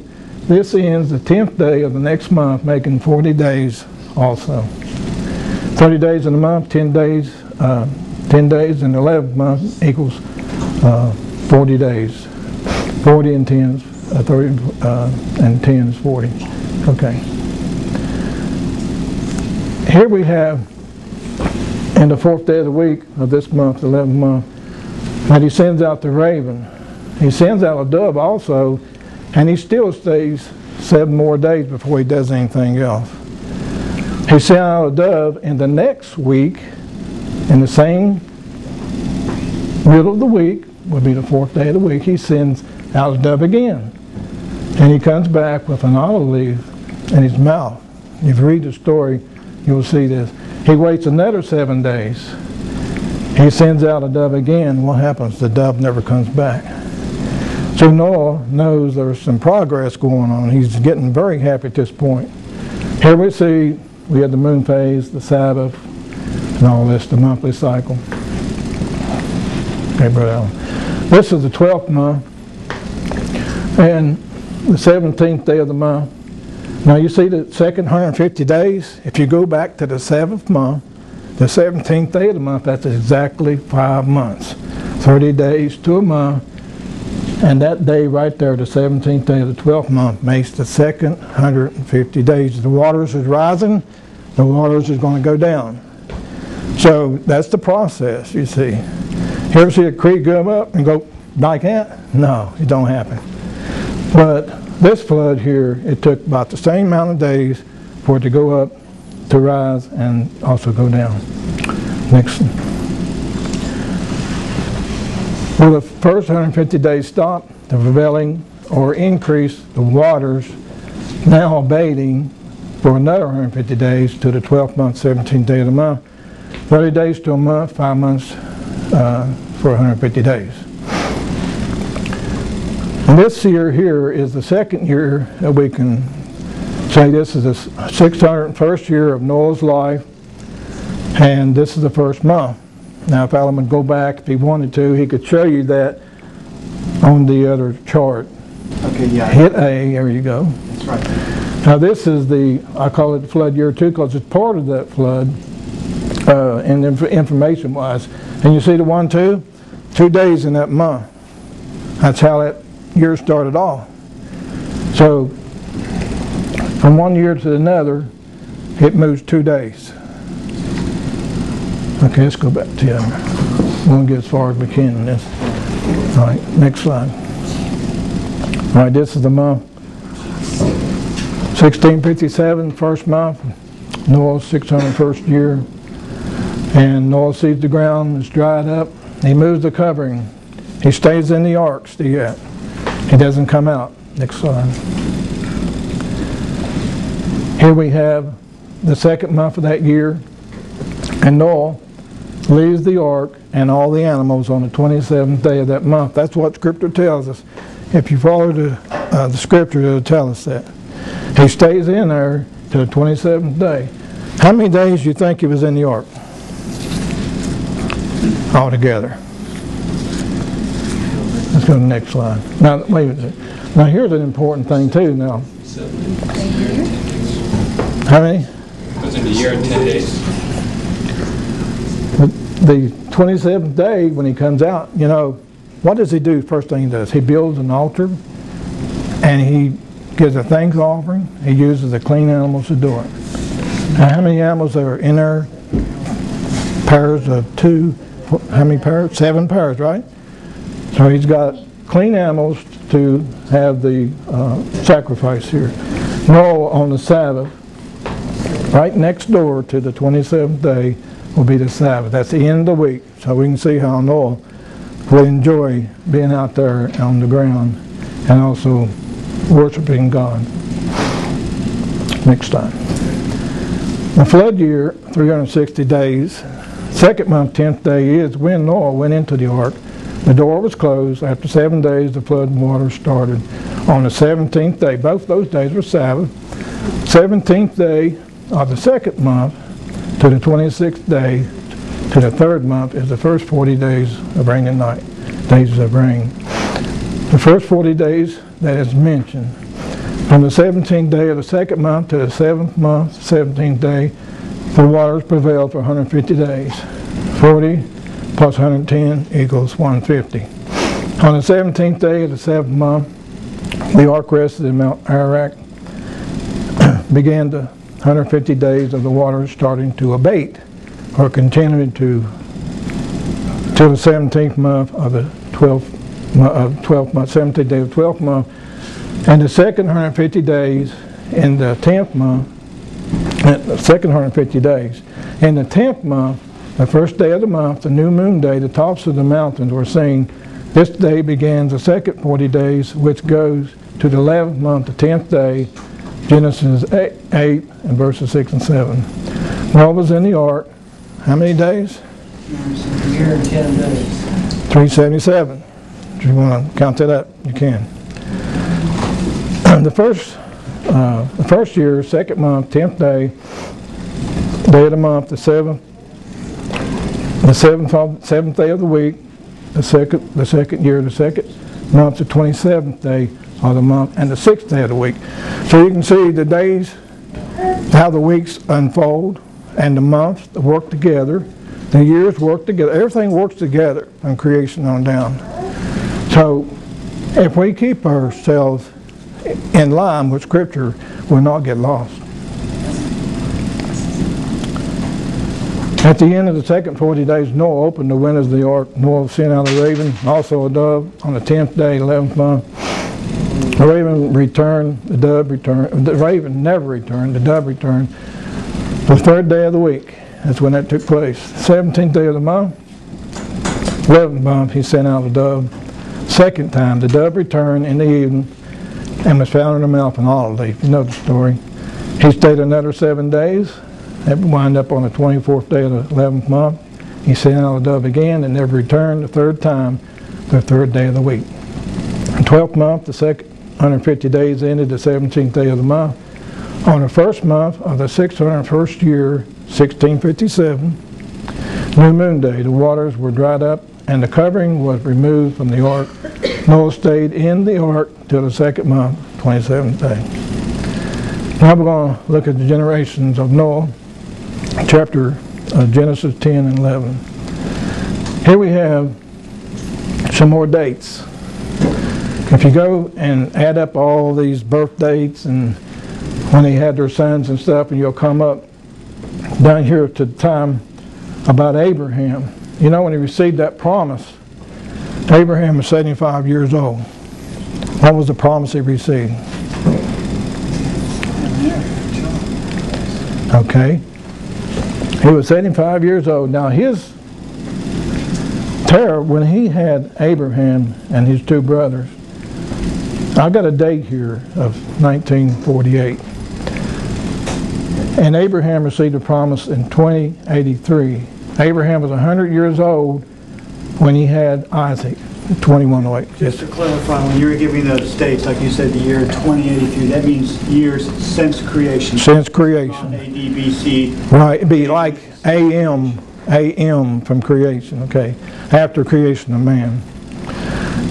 Speaker 2: This ends the 10th day of the next month, making 40 days also. 30 days in a month, 10 days, uh, 10 days in the 11th month equals uh, 40 days. 40 and 10 uh, 30 uh, and 10 is 40. Okay. Here we have, in the fourth day of the week of this month, the 11th month, that he sends out the raven. He sends out a dove also, and he still stays seven more days before he does anything else. He sent out a dove, and the next week, in the same middle of the week, would be the fourth day of the week, he sends out a dove again. And he comes back with an olive leaf in his mouth. If you read the story, you'll see this. He waits another seven days. He sends out a dove again. What happens? The dove never comes back. So Noah knows there's some progress going on. He's getting very happy at this point. Here we see we had the moon phase, the Sabbath, and all this, the monthly cycle. Okay, Brother Allen. This is the 12th month, and the 17th day of the month. Now you see the second 150 days, if you go back to the seventh month, the 17th day of the month, that's exactly five months. 30 days to a month, and that day right there, the 17th day of the 12th month, makes the second 150 days. The waters is rising, the waters is going to go down. So that's the process, you see. You ever see a creek come up and go like that? No, it don't happen. But this flood here, it took about the same amount of days for it to go up, to rise, and also go down. Next. Well, the first 150 days stop, the prevailing or increase the waters now abating for another 150 days to the 12th month, 17th day of the month. 30 days to a month, five months uh, for 150 days. And this year here is the second year that we can say this is the 601st year of Noah's life, and this is the first month. Now, if Allen would go back, if he wanted to, he could show you that on the other chart.
Speaker 3: Okay, yeah.
Speaker 2: Hit A, there you go.
Speaker 3: That's right.
Speaker 2: Now, this is the, I call it the flood year two because it's part of that flood, uh, and inf information wise. And you see the one, two? Two days in that month. That's how that year started off. So, from one year to another, it moves two days. Okay, let's go back to the other. won't get as far as we can in this. All right, next slide. All right, this is the month 1657, first month, Noah's 601st year. And Noah sees the ground is dried up. He moves the covering. He stays in the ark, see that? He doesn't come out. Next slide. Here we have the second month of that year. And Noah leaves the ark and all the animals on the 27th day of that month. That's what Scripture tells us. If you follow the, uh, the Scripture, it'll tell us that. He stays in there to the 27th day. How many days do you think he was in the ark? Altogether. Go to the next slide. Now, wait. Now, here's an important thing, too, now. How many?
Speaker 4: Was it a year and 10 days?
Speaker 2: the 27th day when he comes out, you know, what does he do? First thing he does, he builds an altar and he gives a thanks offering. He uses the clean animals to do it. Now, how many animals are in there? Pairs of two. How many pairs? Seven pairs, right? So he's got clean animals to have the uh, sacrifice here. Noah on the Sabbath, right next door to the 27th day, will be the Sabbath. That's the end of the week. So we can see how Noah will enjoy being out there on the ground and also worshiping God. Next time. The flood year, 360 days, second month, 10th day is when Noah went into the ark. The door was closed. After seven days, the flood waters started. On the 17th day, both those days were Sabbath. 17th day of the second month, to the 26th day to the third month is the first 40 days of rain and night, days of rain. The first 40 days that is mentioned. From the 17th day of the second month to the seventh month, 17th day, the waters prevailed for 150 days. 40 plus 110 equals 150. On the 17th day of the seventh month, the ark rested in Mount Ararat, began the 150 days of the water starting to abate or continuing to till the 17th month of the 12th, uh, 12th month, 17th day of the 12th month. And the second 150 days in the 10th month, uh, the second 150 days. In the 10th month, the first day of the month, the new moon day, the tops of the mountains were seen. This day begins the second 40 days, which goes to the 11th month, the 10th day, Genesis 8, 8 and verses 6 and 7. Noah was in the ark. How many days?
Speaker 1: Year and 10 days.
Speaker 2: 377. If you want to count that up, you can. the first, uh, the first year, second month, tenth day, day of the month, the seventh, the seventh, of- seventh day of the week, the second, the second year, the second month, the twenty-seventh day of the month, and the sixth day of the week. So you can see the days, how the weeks unfold, and the months work together, the years work together, everything works together from creation on down. So if we keep ourselves in line with Scripture, we'll not get lost. At the end of the second 40 days, Noah opened the windows of the ark. Noah sent out a raven, also a dove, on the 10th day, 11th month. The raven returned, the dove returned, the raven never returned, the dove returned. The third day of the week, that's when that took place. 17th day of the month, 11th month, he sent out a dove. Second time, the dove returned in the evening and was found in the mouth of an olive leaf. You know the story. He stayed another seven days. That wind up on the 24th day of the 11th month. He sent out a dove again and never returned the third time, the third day of the week. The 12th month, the second 150 days ended the 17th day of the month. On the first month of the 601st year, 1657, new moon day, the waters were dried up and the covering was removed from the ark. Noah stayed in the ark till the second month, 27th day. Now we're going to look at the generations of Noah, chapter uh, Genesis 10 and 11. Here we have some more dates. If you go and add up all these birth dates and when they had their sons and stuff, and you'll come up down here to the time about Abraham. you know, when he received that promise, Abraham was 75 years old. What was the promise he received? Okay. He was 75 years old. Now his Terah when he had Abraham and his two brothers, I've got a date here of 1948. And Abraham received a promise in 2083. Abraham was 100 years old when he had Isaac, 2108.
Speaker 3: Just to clarify, when you were giving those dates, like you said, the year 2083, that means years since creation.
Speaker 2: Since creation.
Speaker 3: AD, BC.
Speaker 2: Right, it'd be like AM, AM from creation, okay, after creation of man.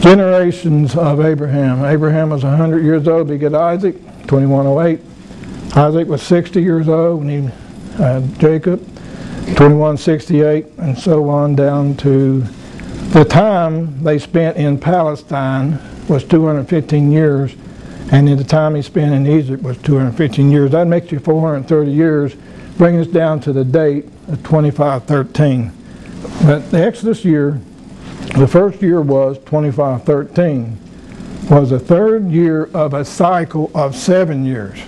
Speaker 2: Generations of Abraham. Abraham was 100 years old, he got Isaac, 2108. Isaac was 60 years old when he had Jacob, 2168, and so on down to the time they spent in Palestine was 215 years, and the time he spent in Egypt was 215 years. That makes you 430 years, bringing us down to the date of 2513. But the Exodus year, the first year was 2513, was the third year of a cycle of seven years.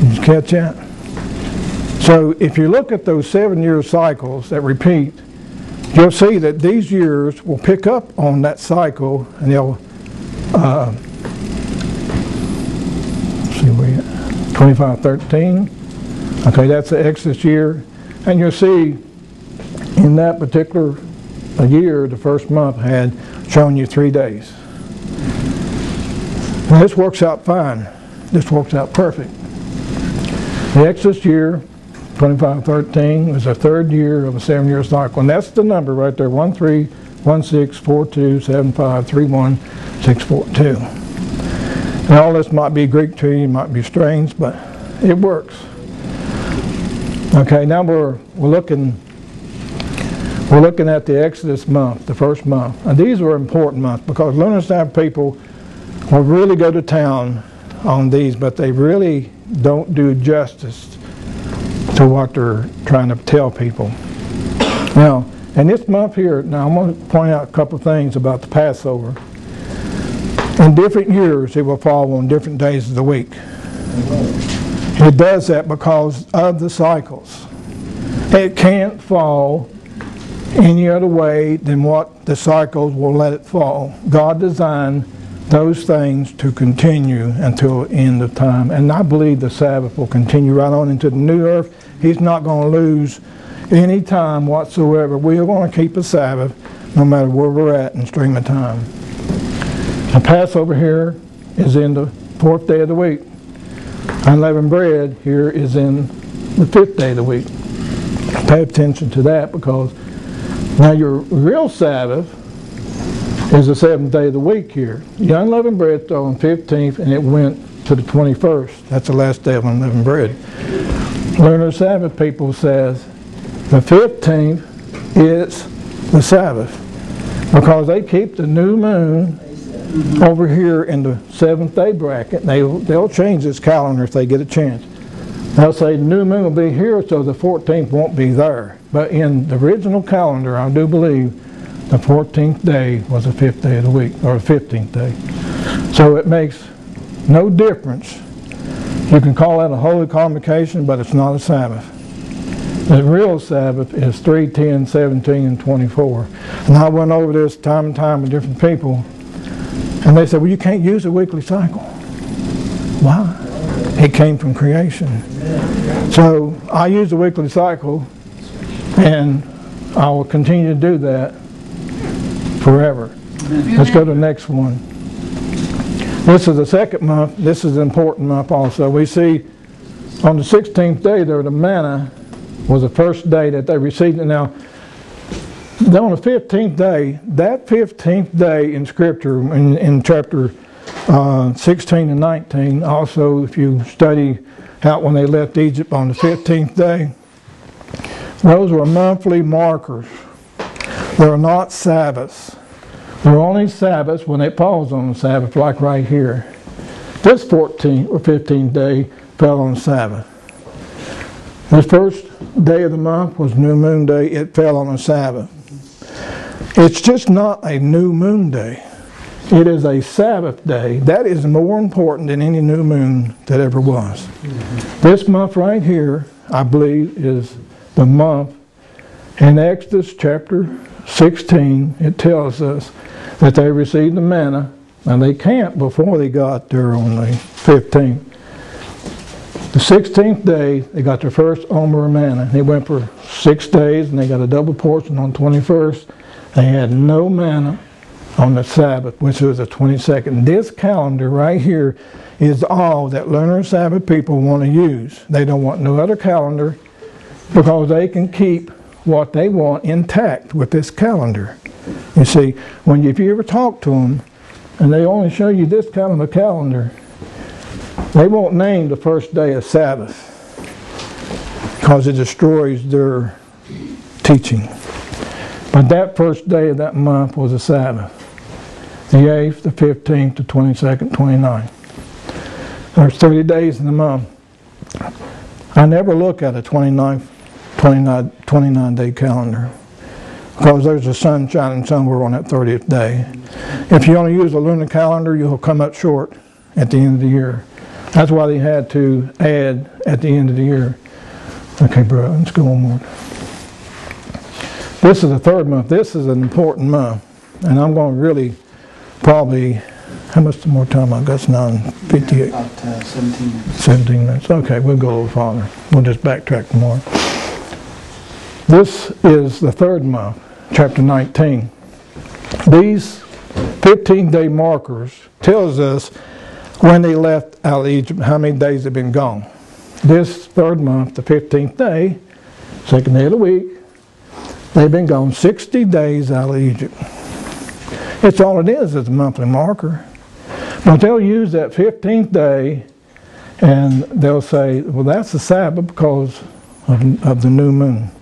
Speaker 2: Did you catch that? So if you look at those seven-year cycles that repeat, you'll see that these years will pick up on that cycle and they'll, uh, see where you at, 2513. Okay, that's the Exodus year. And you'll see in that particular uh, year, the first month had shown you three days. And this works out fine. This works out perfect. The Exodus year 2513 was the third year of a seven-year cycle. And that's the number right there, 1316427531642. And all this might be Greek to you, might be strange, but it works. Okay, now we're, we're looking we're looking at the Exodus month, the first month. And these are important months because Lunar Sabbath people will really go to town on these, but they really don't do justice to what they're trying to tell people. Now, in this month here, now I'm going to point out a couple things about the Passover. In different years, it will fall on different days of the week. It does that because of the cycles. It can't fall any other way than what the cycles will let it fall. God designed those things to continue until end of time. And I believe the Sabbath will continue right on into the new earth. He's not going to lose any time whatsoever. We are going to keep a Sabbath no matter where we're at in stream of time. The Passover here is in the fourth day of the week. Unleavened bread here is in the fifth day of the week. Pay attention to that because now your real Sabbath is the seventh day of the week here. The unleavened bread fell on the 15th and it went to the 21st. That's the last day of unleavened bread. Lunar Sabbath people says the 15th is the Sabbath because they keep the new moon over here in the seventh day bracket. They, they'll change this calendar if they get a chance. They'll say the new moon will be here so the 14th won't be there. But in the original calendar, I do believe the 14th day was the fifth day of the week, or the 15th day. So it makes no difference. You can call that a holy convocation, but it's not a Sabbath. The real Sabbath is 3, 10, 17, and 24. And I went over this time and time with different people, and they said, well, you can't use a weekly cycle. Why? It came from creation. So I use the weekly cycle, and I will continue to do that forever. Let's go to the next one. This is the second month. This is an important month also. We see on the 16th day there, the manna was the first day that they received it. Now, on the 15th day, that 15th day in Scripture, in, in chapter uh, 16 and 19, also if you study out when they left Egypt on the 15th day, those were monthly markers. They're not Sabbaths. They're only Sabbaths when it falls on the Sabbath, like right here. This 14th or 15th day fell on the Sabbath. This first day of the month was new moon day. It fell on a Sabbath. It's just not a new moon day. It is a Sabbath day. That is more important than any new moon that ever was. This month right here, I believe, is the month in Exodus chapter 16. It tells us that they received the manna, and they camped before they got there on the 15th. The 16th day, they got their first omer of manna. They went for six days, and they got a double portion on 21st. They had no manna on the Sabbath, which was the 22nd. This calendar right here is all that lunar Sabbath people want to use. They don't want no other calendar because they can keep what they want intact with this calendar. You see, when you, if you ever talk to them and they only show you this kind of a calendar, they won't name the first day of Sabbath because it destroys their teaching. But that first day of that month was a Sabbath. The 8th, the 15th, the 22nd, 29th. There's 30 days in the month. I never look at a 29, 29, 29 day calendar because there's a sun shining somewhere on that 30th day. If you only use a lunar calendar, you'll come up short at the end of the year. That's why they had to add at the end of the year. Okay, bro, let's go on more. This is the third month. This is an important month. And I'm going to really probably, how much more time I got? It's 9.58.
Speaker 3: About uh, 17 minutes.
Speaker 2: 17 minutes. Okay, we'll go a little farther. We'll just backtrack more. This is the third month, chapter 19. These 15-day markers tells us when they left out of Egypt, how many days they've been gone. This third month, the 15th day, second day of the week, they've been gone 60 days out of Egypt. It's all it is, is a monthly marker. But they'll use that 15th day and they'll say, well, that's the Sabbath because of, of the new moon.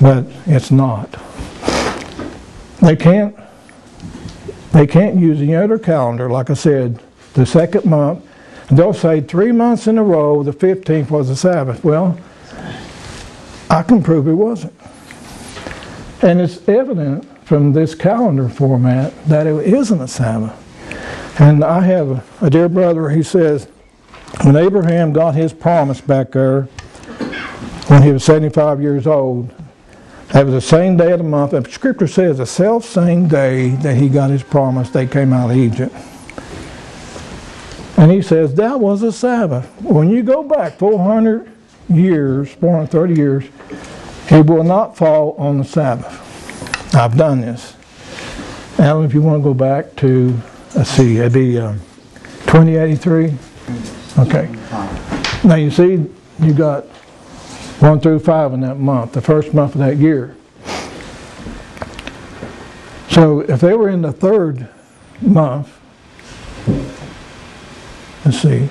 Speaker 2: But it's not. They can't, they can't use any other calendar, like I said, the second month. They'll say three months in a row, the 15th was the Sabbath. Well, I can prove it wasn't. And it's evident from this calendar format that it isn't a Sabbath. And I have a dear brother, he says, when Abraham got his promise back there, when he was 75 years old, that was the same day of the month, and Scripture says the self same day that he got his promise, they came out of Egypt. And he says that was a Sabbath. When you go back 400 years, 430 years, it will not fall on the Sabbath. I've done this. Allen, if you want to go back to, let's see, it'd be um, 2083. Okay. Now you see, you got one through five in that month, the first month of that year. So if they were in the third month, let's see.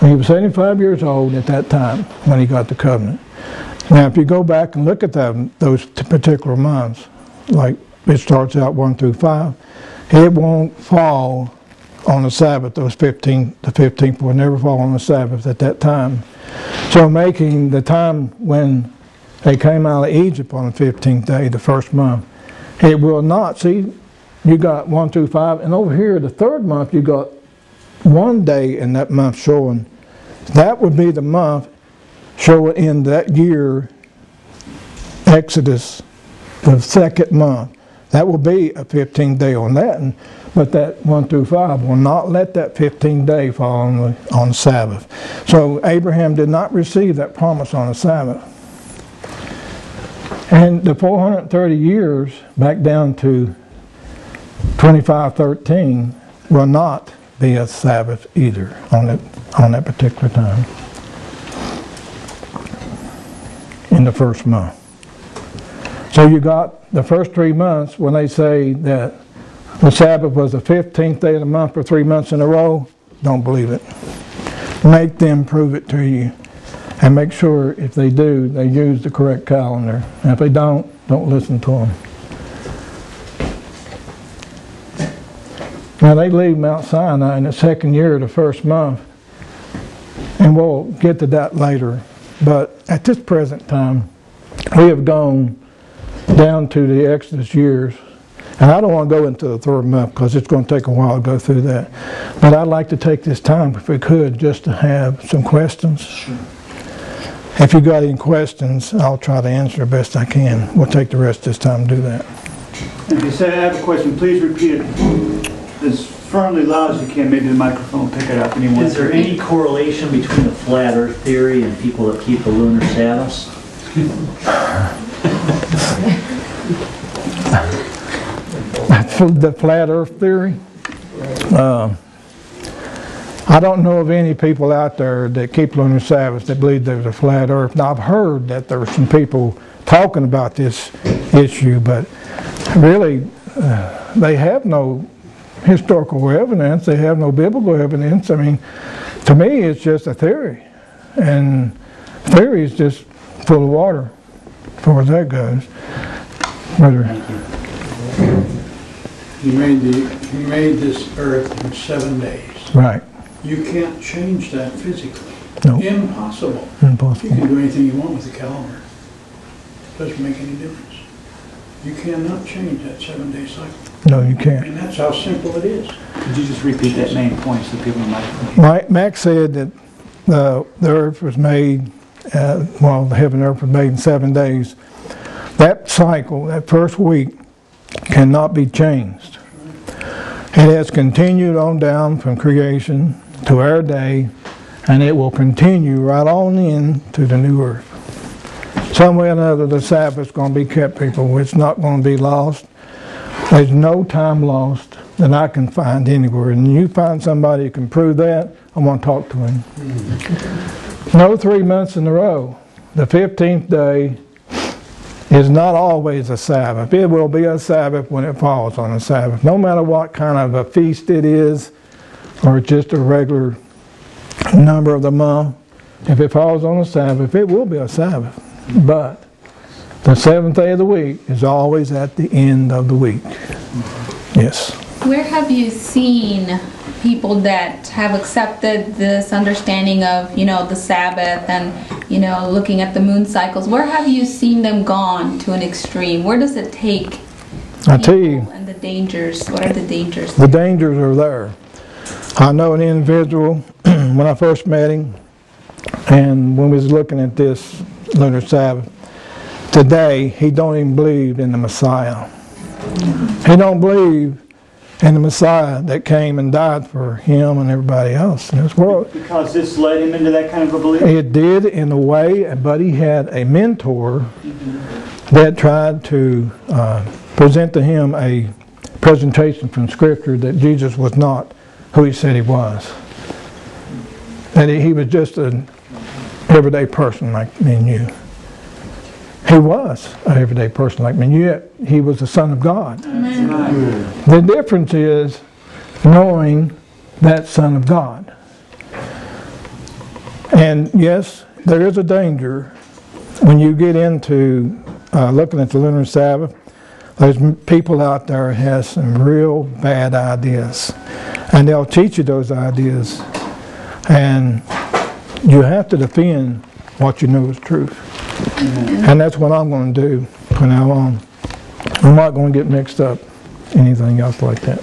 Speaker 2: He was 75 years old at that time when he got the covenant. Now, if you go back and look at them, those particular months, like it starts out 1 through 5, it won't fall on the Sabbath. Those 15, the 15th would never fall on the Sabbath at that time. So making the time when they came out of Egypt on the 15th day, the first month, it will not. See, you got 1 through 5, and over here, the third month, you got one day in that month showing. That would be the month showing in that year, Exodus, the second month. That will be a 15 day on that, and, but that 1 through 5 will not let that 15 day fall on, the, on Sabbath. So Abraham did not receive that promise on the Sabbath. And the 430 years, back down to 2513, will not be a Sabbath either on that, on that particular time in the first month. So you got the first three months when they say that the Sabbath was the 15th day of the month for three months in a row, don't believe it. Make them prove it to you. And make sure if they do, they use the correct calendar. And if they don't, don't listen to them. Now they leave Mount Sinai in the second year of the first month. And and we'll get to that later. But at this present time, we have gone down to the Exodus years. And I don't want to go into the third month because it's going to take a while to go through that. But I'd like to take this time, if we could, just to have some questions. Sure. If you've got any questions, I'll try to answer the best I can. We'll take the rest of this time to do that.
Speaker 3: If you say I have a question, please repeat it as firmly loud as you can. Maybe the microphone will pick it up. Anyone?
Speaker 5: Is there any correlation between the flat earth theory and people that keep the lunar Sabbaths?
Speaker 2: the flat earth theory. Uh, I don't know of any people out there that keep lunar Sabbath that believe there's a flat earth. Now, I've heard that there are some people talking about this issue, but really, uh, they have no historical evidence. They have no biblical evidence. I mean, to me, it's just a theory. And theory is just full of water, as far as that goes. Brother.
Speaker 6: He made the, he made this earth in seven days.
Speaker 2: Right.
Speaker 6: You can't change that physically.
Speaker 2: No.
Speaker 6: Impossible.
Speaker 2: Impossible.
Speaker 6: You can do anything you want with the calendar. It doesn't make any difference. You cannot change that seven-day cycle.
Speaker 2: No, you can't.
Speaker 6: And that's how simple it is.
Speaker 3: Could you just repeat that main point so people might?
Speaker 2: Mike, Max said that the, the earth was made, uh, well, the heaven and earth was made in seven days. That cycle, that first week, cannot be changed. It has continued on down from creation to our day, and it will continue right on in to the new earth. Some way or another, the Sabbath's going to be kept, people. It's not going to be lost. There's no time lost that I can find anywhere. And you find somebody who can prove that, I want to talk to him. No three months in a row. The 15th day is not always a Sabbath. It will be a Sabbath when it falls on a Sabbath. No matter what kind of a feast it is, or just a regular number of the month, if it falls on a Sabbath, it will be a Sabbath. But the seventh day of the week is always at the end of the week. Yes.
Speaker 7: Where have you seen people that have accepted this understanding of, you know, the Sabbath and, you know, looking at the moon cycles? Where have you seen them gone to an extreme? Where does it take
Speaker 2: I tell you,
Speaker 7: and the dangers? What are the dangers?
Speaker 2: the dangers are there. I know an individual when I first met him, and when we was looking at this lunar Sabbath, today he don't even believe in the Messiah. He don't believe in the Messiah that came and died for him and everybody else in this world.
Speaker 3: Because this led him into that kind of a belief?
Speaker 2: It did in a way, but he had a mentor that tried to uh, present to him a presentation from Scripture that Jesus was not who he said he was. That he he was just an everyday person like me and you. He was an everyday person like me and yet he was the Son of God. The difference is knowing that Son of God. And yes, there is a danger when you get into uh, looking at the lunar Sabbath. There's people out there has some real bad ideas, and they'll teach you those ideas, and you have to defend what you know is truth. And that's what I'm going to do from now on. I'm not going to get mixed up anything else like that.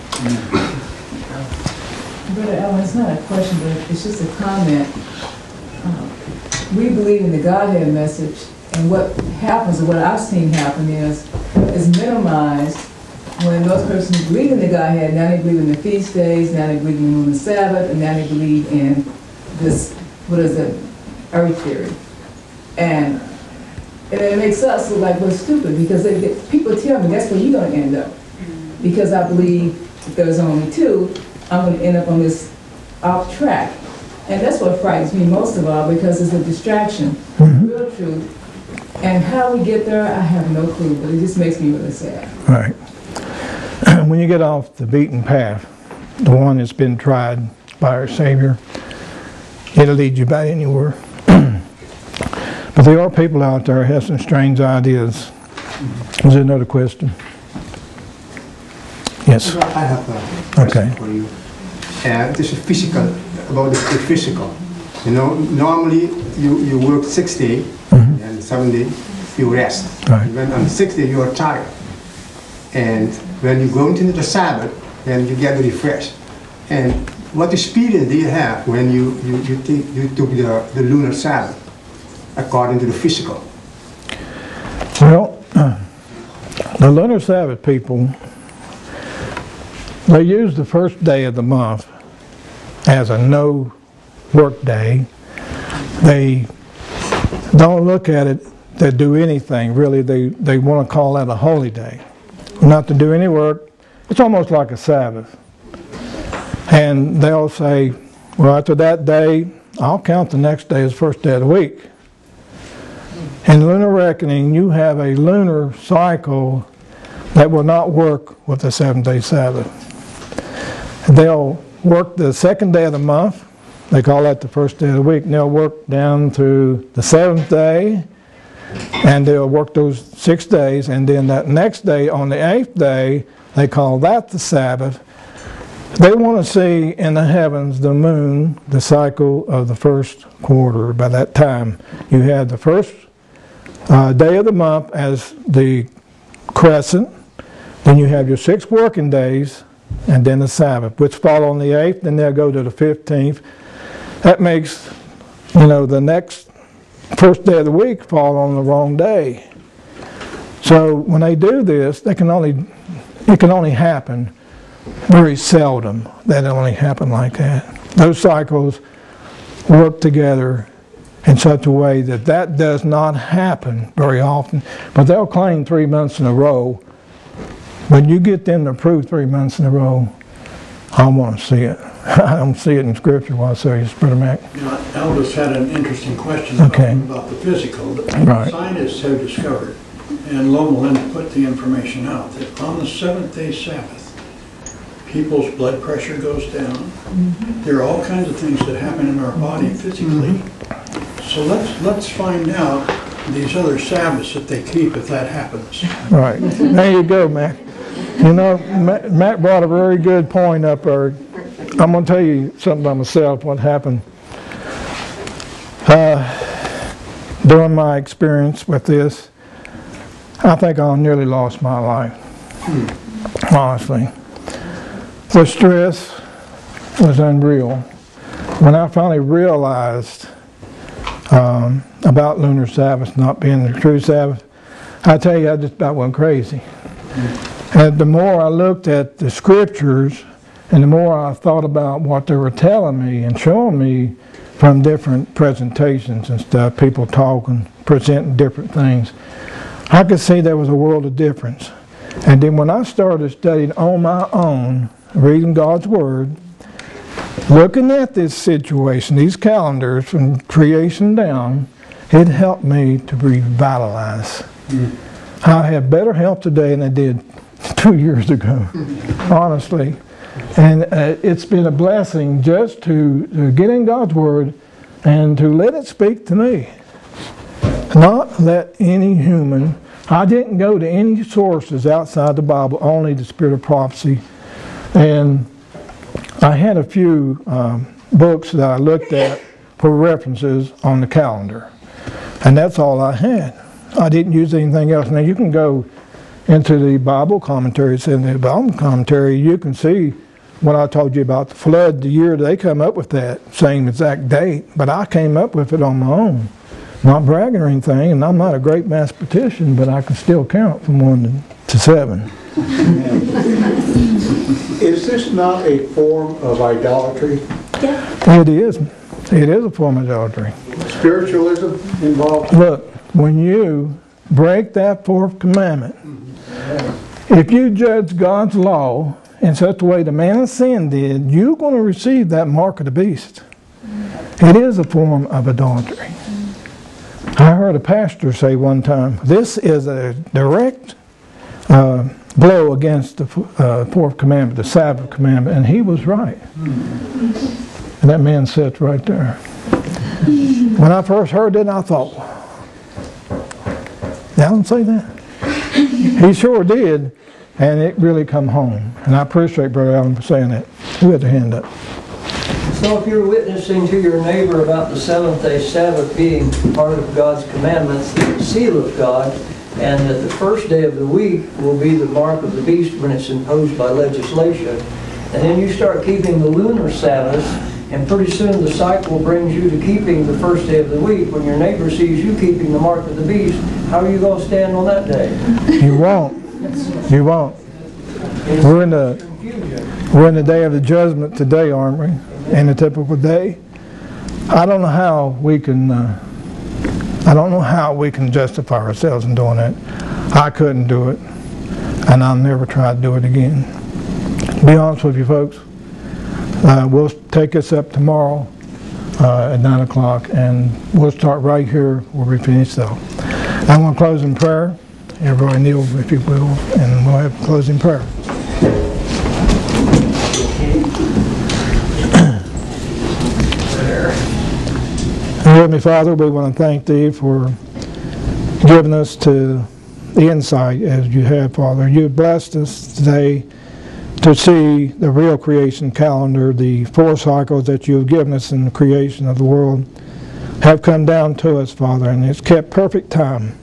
Speaker 8: Brother Allen, it's not a question, but it's just a comment. Uh, We believe in the Godhead message, and what happens, or what I've seen happen is, is minimized when those persons who believe in the Godhead, now they believe in the feast days, now they believe in the Sabbath, and now they believe in this, what is it, earth theory. And, and it makes us look like we're stupid, because they, they- people tell me, that's where you're gonna end up. Mm. Because I believe if there's only two, I'm gonna end up on this off track. And that's what frightens me most of all, because it's a distraction, mm-hmm. real truth. And how we get there, I have no clue, but it just makes me really sad.
Speaker 2: Right. When you get off the beaten path, the one that's been tried by our Savior, it'll lead you about anywhere. There are people out there who have some strange ideas. Is there another question? Yes,
Speaker 9: I have a
Speaker 2: Okay.
Speaker 9: question for you. Uh, this is physical, about the physical. You know, normally you, you work six day and seven day you rest.
Speaker 2: Right.
Speaker 9: When on the sixth day you are tired. And when you go into the Sabbath, then you get refreshed. And what experience do you have when you, you, you, take, you took the, the lunar Sabbath according to the physical?
Speaker 2: Well, the lunar Sabbath people, they use the first day of the month as a no work day. They don't look at it to do anything, really. They, they want to call that a holy day. Not to do any work. It's almost like a Sabbath. And they'll say, well, after that day, I'll count the next day as first day of the week. In lunar reckoning, you have a lunar cycle that will not work with the seven day Sabbath. They'll work the second day of the month, they call that the first day of the week, and they'll work down to the seventh day, and they'll work those six days, and then that next day, on the eighth day, they call that the Sabbath. They want to see in the heavens the moon, the cycle of the first quarter. By that time, you have the first uh, day of the month as the crescent. Then you have your six working days, and then the Sabbath, which fall on the 8th, then they'll go to the 15th. That makes, you know, the next first day of the week fall on the wrong day. So when they do this, they can only, it can only happen very seldom that it only happen like that. Those cycles work together in such a way that that does not happen very often. But they'll claim three months in a row. When you get them to prove three months in a row, I want to see it. I don't see it in Scripture. Well, I say, Brother Mac.
Speaker 6: You know, Elvis had an interesting question
Speaker 2: Okay.
Speaker 6: about, about the physical.
Speaker 2: Right.
Speaker 6: Scientists have discovered, and Loma Linda put the information out, that on the seventh day Sabbath, people's blood pressure goes down. Mm-hmm. There are all kinds of things that happen in our body mm-hmm. physically. Mm-hmm. So let's, let's find out these other Sabbaths that they keep if that happens.
Speaker 2: Right. There you go, Matt. You know, Ma- Matt brought a very good point up there. I'm going to tell you something about myself, what happened. Uh, during my experience with this, I think I nearly lost my life. Honestly. The stress was unreal. When I finally realized um, about lunar Sabbath not being the true Sabbath, I tell you, I just about went crazy. And the more I looked at the scriptures, and the more I thought about what they were telling me and showing me from different presentations and stuff, people talking, presenting different things, I could see there was a world of difference. And then when I started studying on my own, reading God's Word, looking at this situation, these calendars from creation down, it helped me to revitalize. I have better health today than I did two years ago, honestly. And uh, it's been a blessing just to, to get in God's Word and to let it speak to me. Not let any human, I didn't go to any sources outside the Bible, only the Spirit of Prophecy. And I had a few um, books that I looked at for references on the calendar. And that's all I had. I didn't use anything else. Now you can go into the Bible commentaries. In the Bible commentary, you can see when I told you about the flood, the year they come up with that same exact date. But I came up with it on my own. Not bragging or anything, and I'm not a great mathematician, but I can still count from one to seven.
Speaker 10: Is this not a form of idolatry?
Speaker 2: It is. It is a form of idolatry.
Speaker 10: Spiritualism involved?
Speaker 2: Look, when you break that fourth commandment, if you judge God's law in such a way the man of sin did, you're going to receive that mark of the beast. It is a form of idolatry. I heard a pastor say one time, this is a direct uh, blow against the uh, fourth commandment, the Sabbath commandment, and he was right. And that man sits right there. When I first heard it, I thought, Allen say that? he sure did, and it really come home. And I appreciate Brother Allen for saying that. Who had the hand up?
Speaker 1: So if you're witnessing to your neighbor about the seventh day Sabbath being part of God's commandments, the seal of God, and that the first day of the week will be the mark of the beast when it's imposed by legislation, and then you start keeping the lunar Sabbath, and pretty soon the cycle brings you to keeping the first day of the week. When your neighbor sees you keeping the mark of the beast, how are you going to stand on that day?
Speaker 2: You won't. You won't. We're in the we're in the day of the judgment today, aren't we? In a typical day. I don't know how we can. Uh, I don't know how we can justify ourselves in doing that. I couldn't do it, and I'll never try to do it again. Be honest with you, folks. Uh, we'll take this up tomorrow uh, at 9 o'clock, and we'll start right here where we finish, though. I'm going to close in prayer. Everybody kneel, if you will, and we'll have closing prayer. Heavenly Father, we want to thank Thee for giving us to the insight as you have, Father. You blessed us today to see the real creation calendar, the four cycles that you have given us in the creation of the world have come down to us, Father, and it's kept perfect time.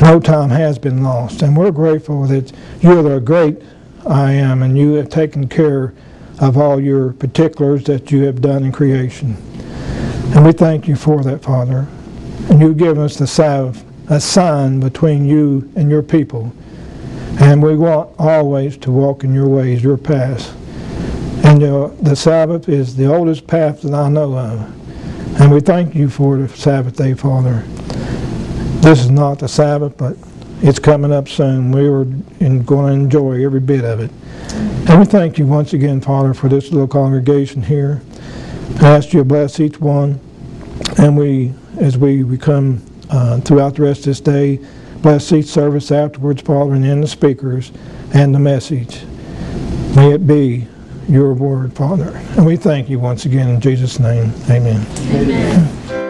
Speaker 2: No time has been lost, and we're grateful that you're the great I am, and you have taken care of all your particulars that you have done in creation. And we thank you for that, Father. And you've given us the salve, a sign between you and your people. And we want always to walk in your ways, your paths. And uh, the Sabbath is the oldest path that I know of. And we thank you for the Sabbath day, Father. This is not the Sabbath, but it's coming up soon. We are in, going to enjoy every bit of it. And we thank you once again, Father, for this little congregation here. I ask you to bless each one, and we, as we, come uh, throughout the rest of this day, bless each service afterwards, Father, and the speakers and the message. May it be your word, Father. And we thank you once again in Jesus' name. Amen.
Speaker 7: Amen.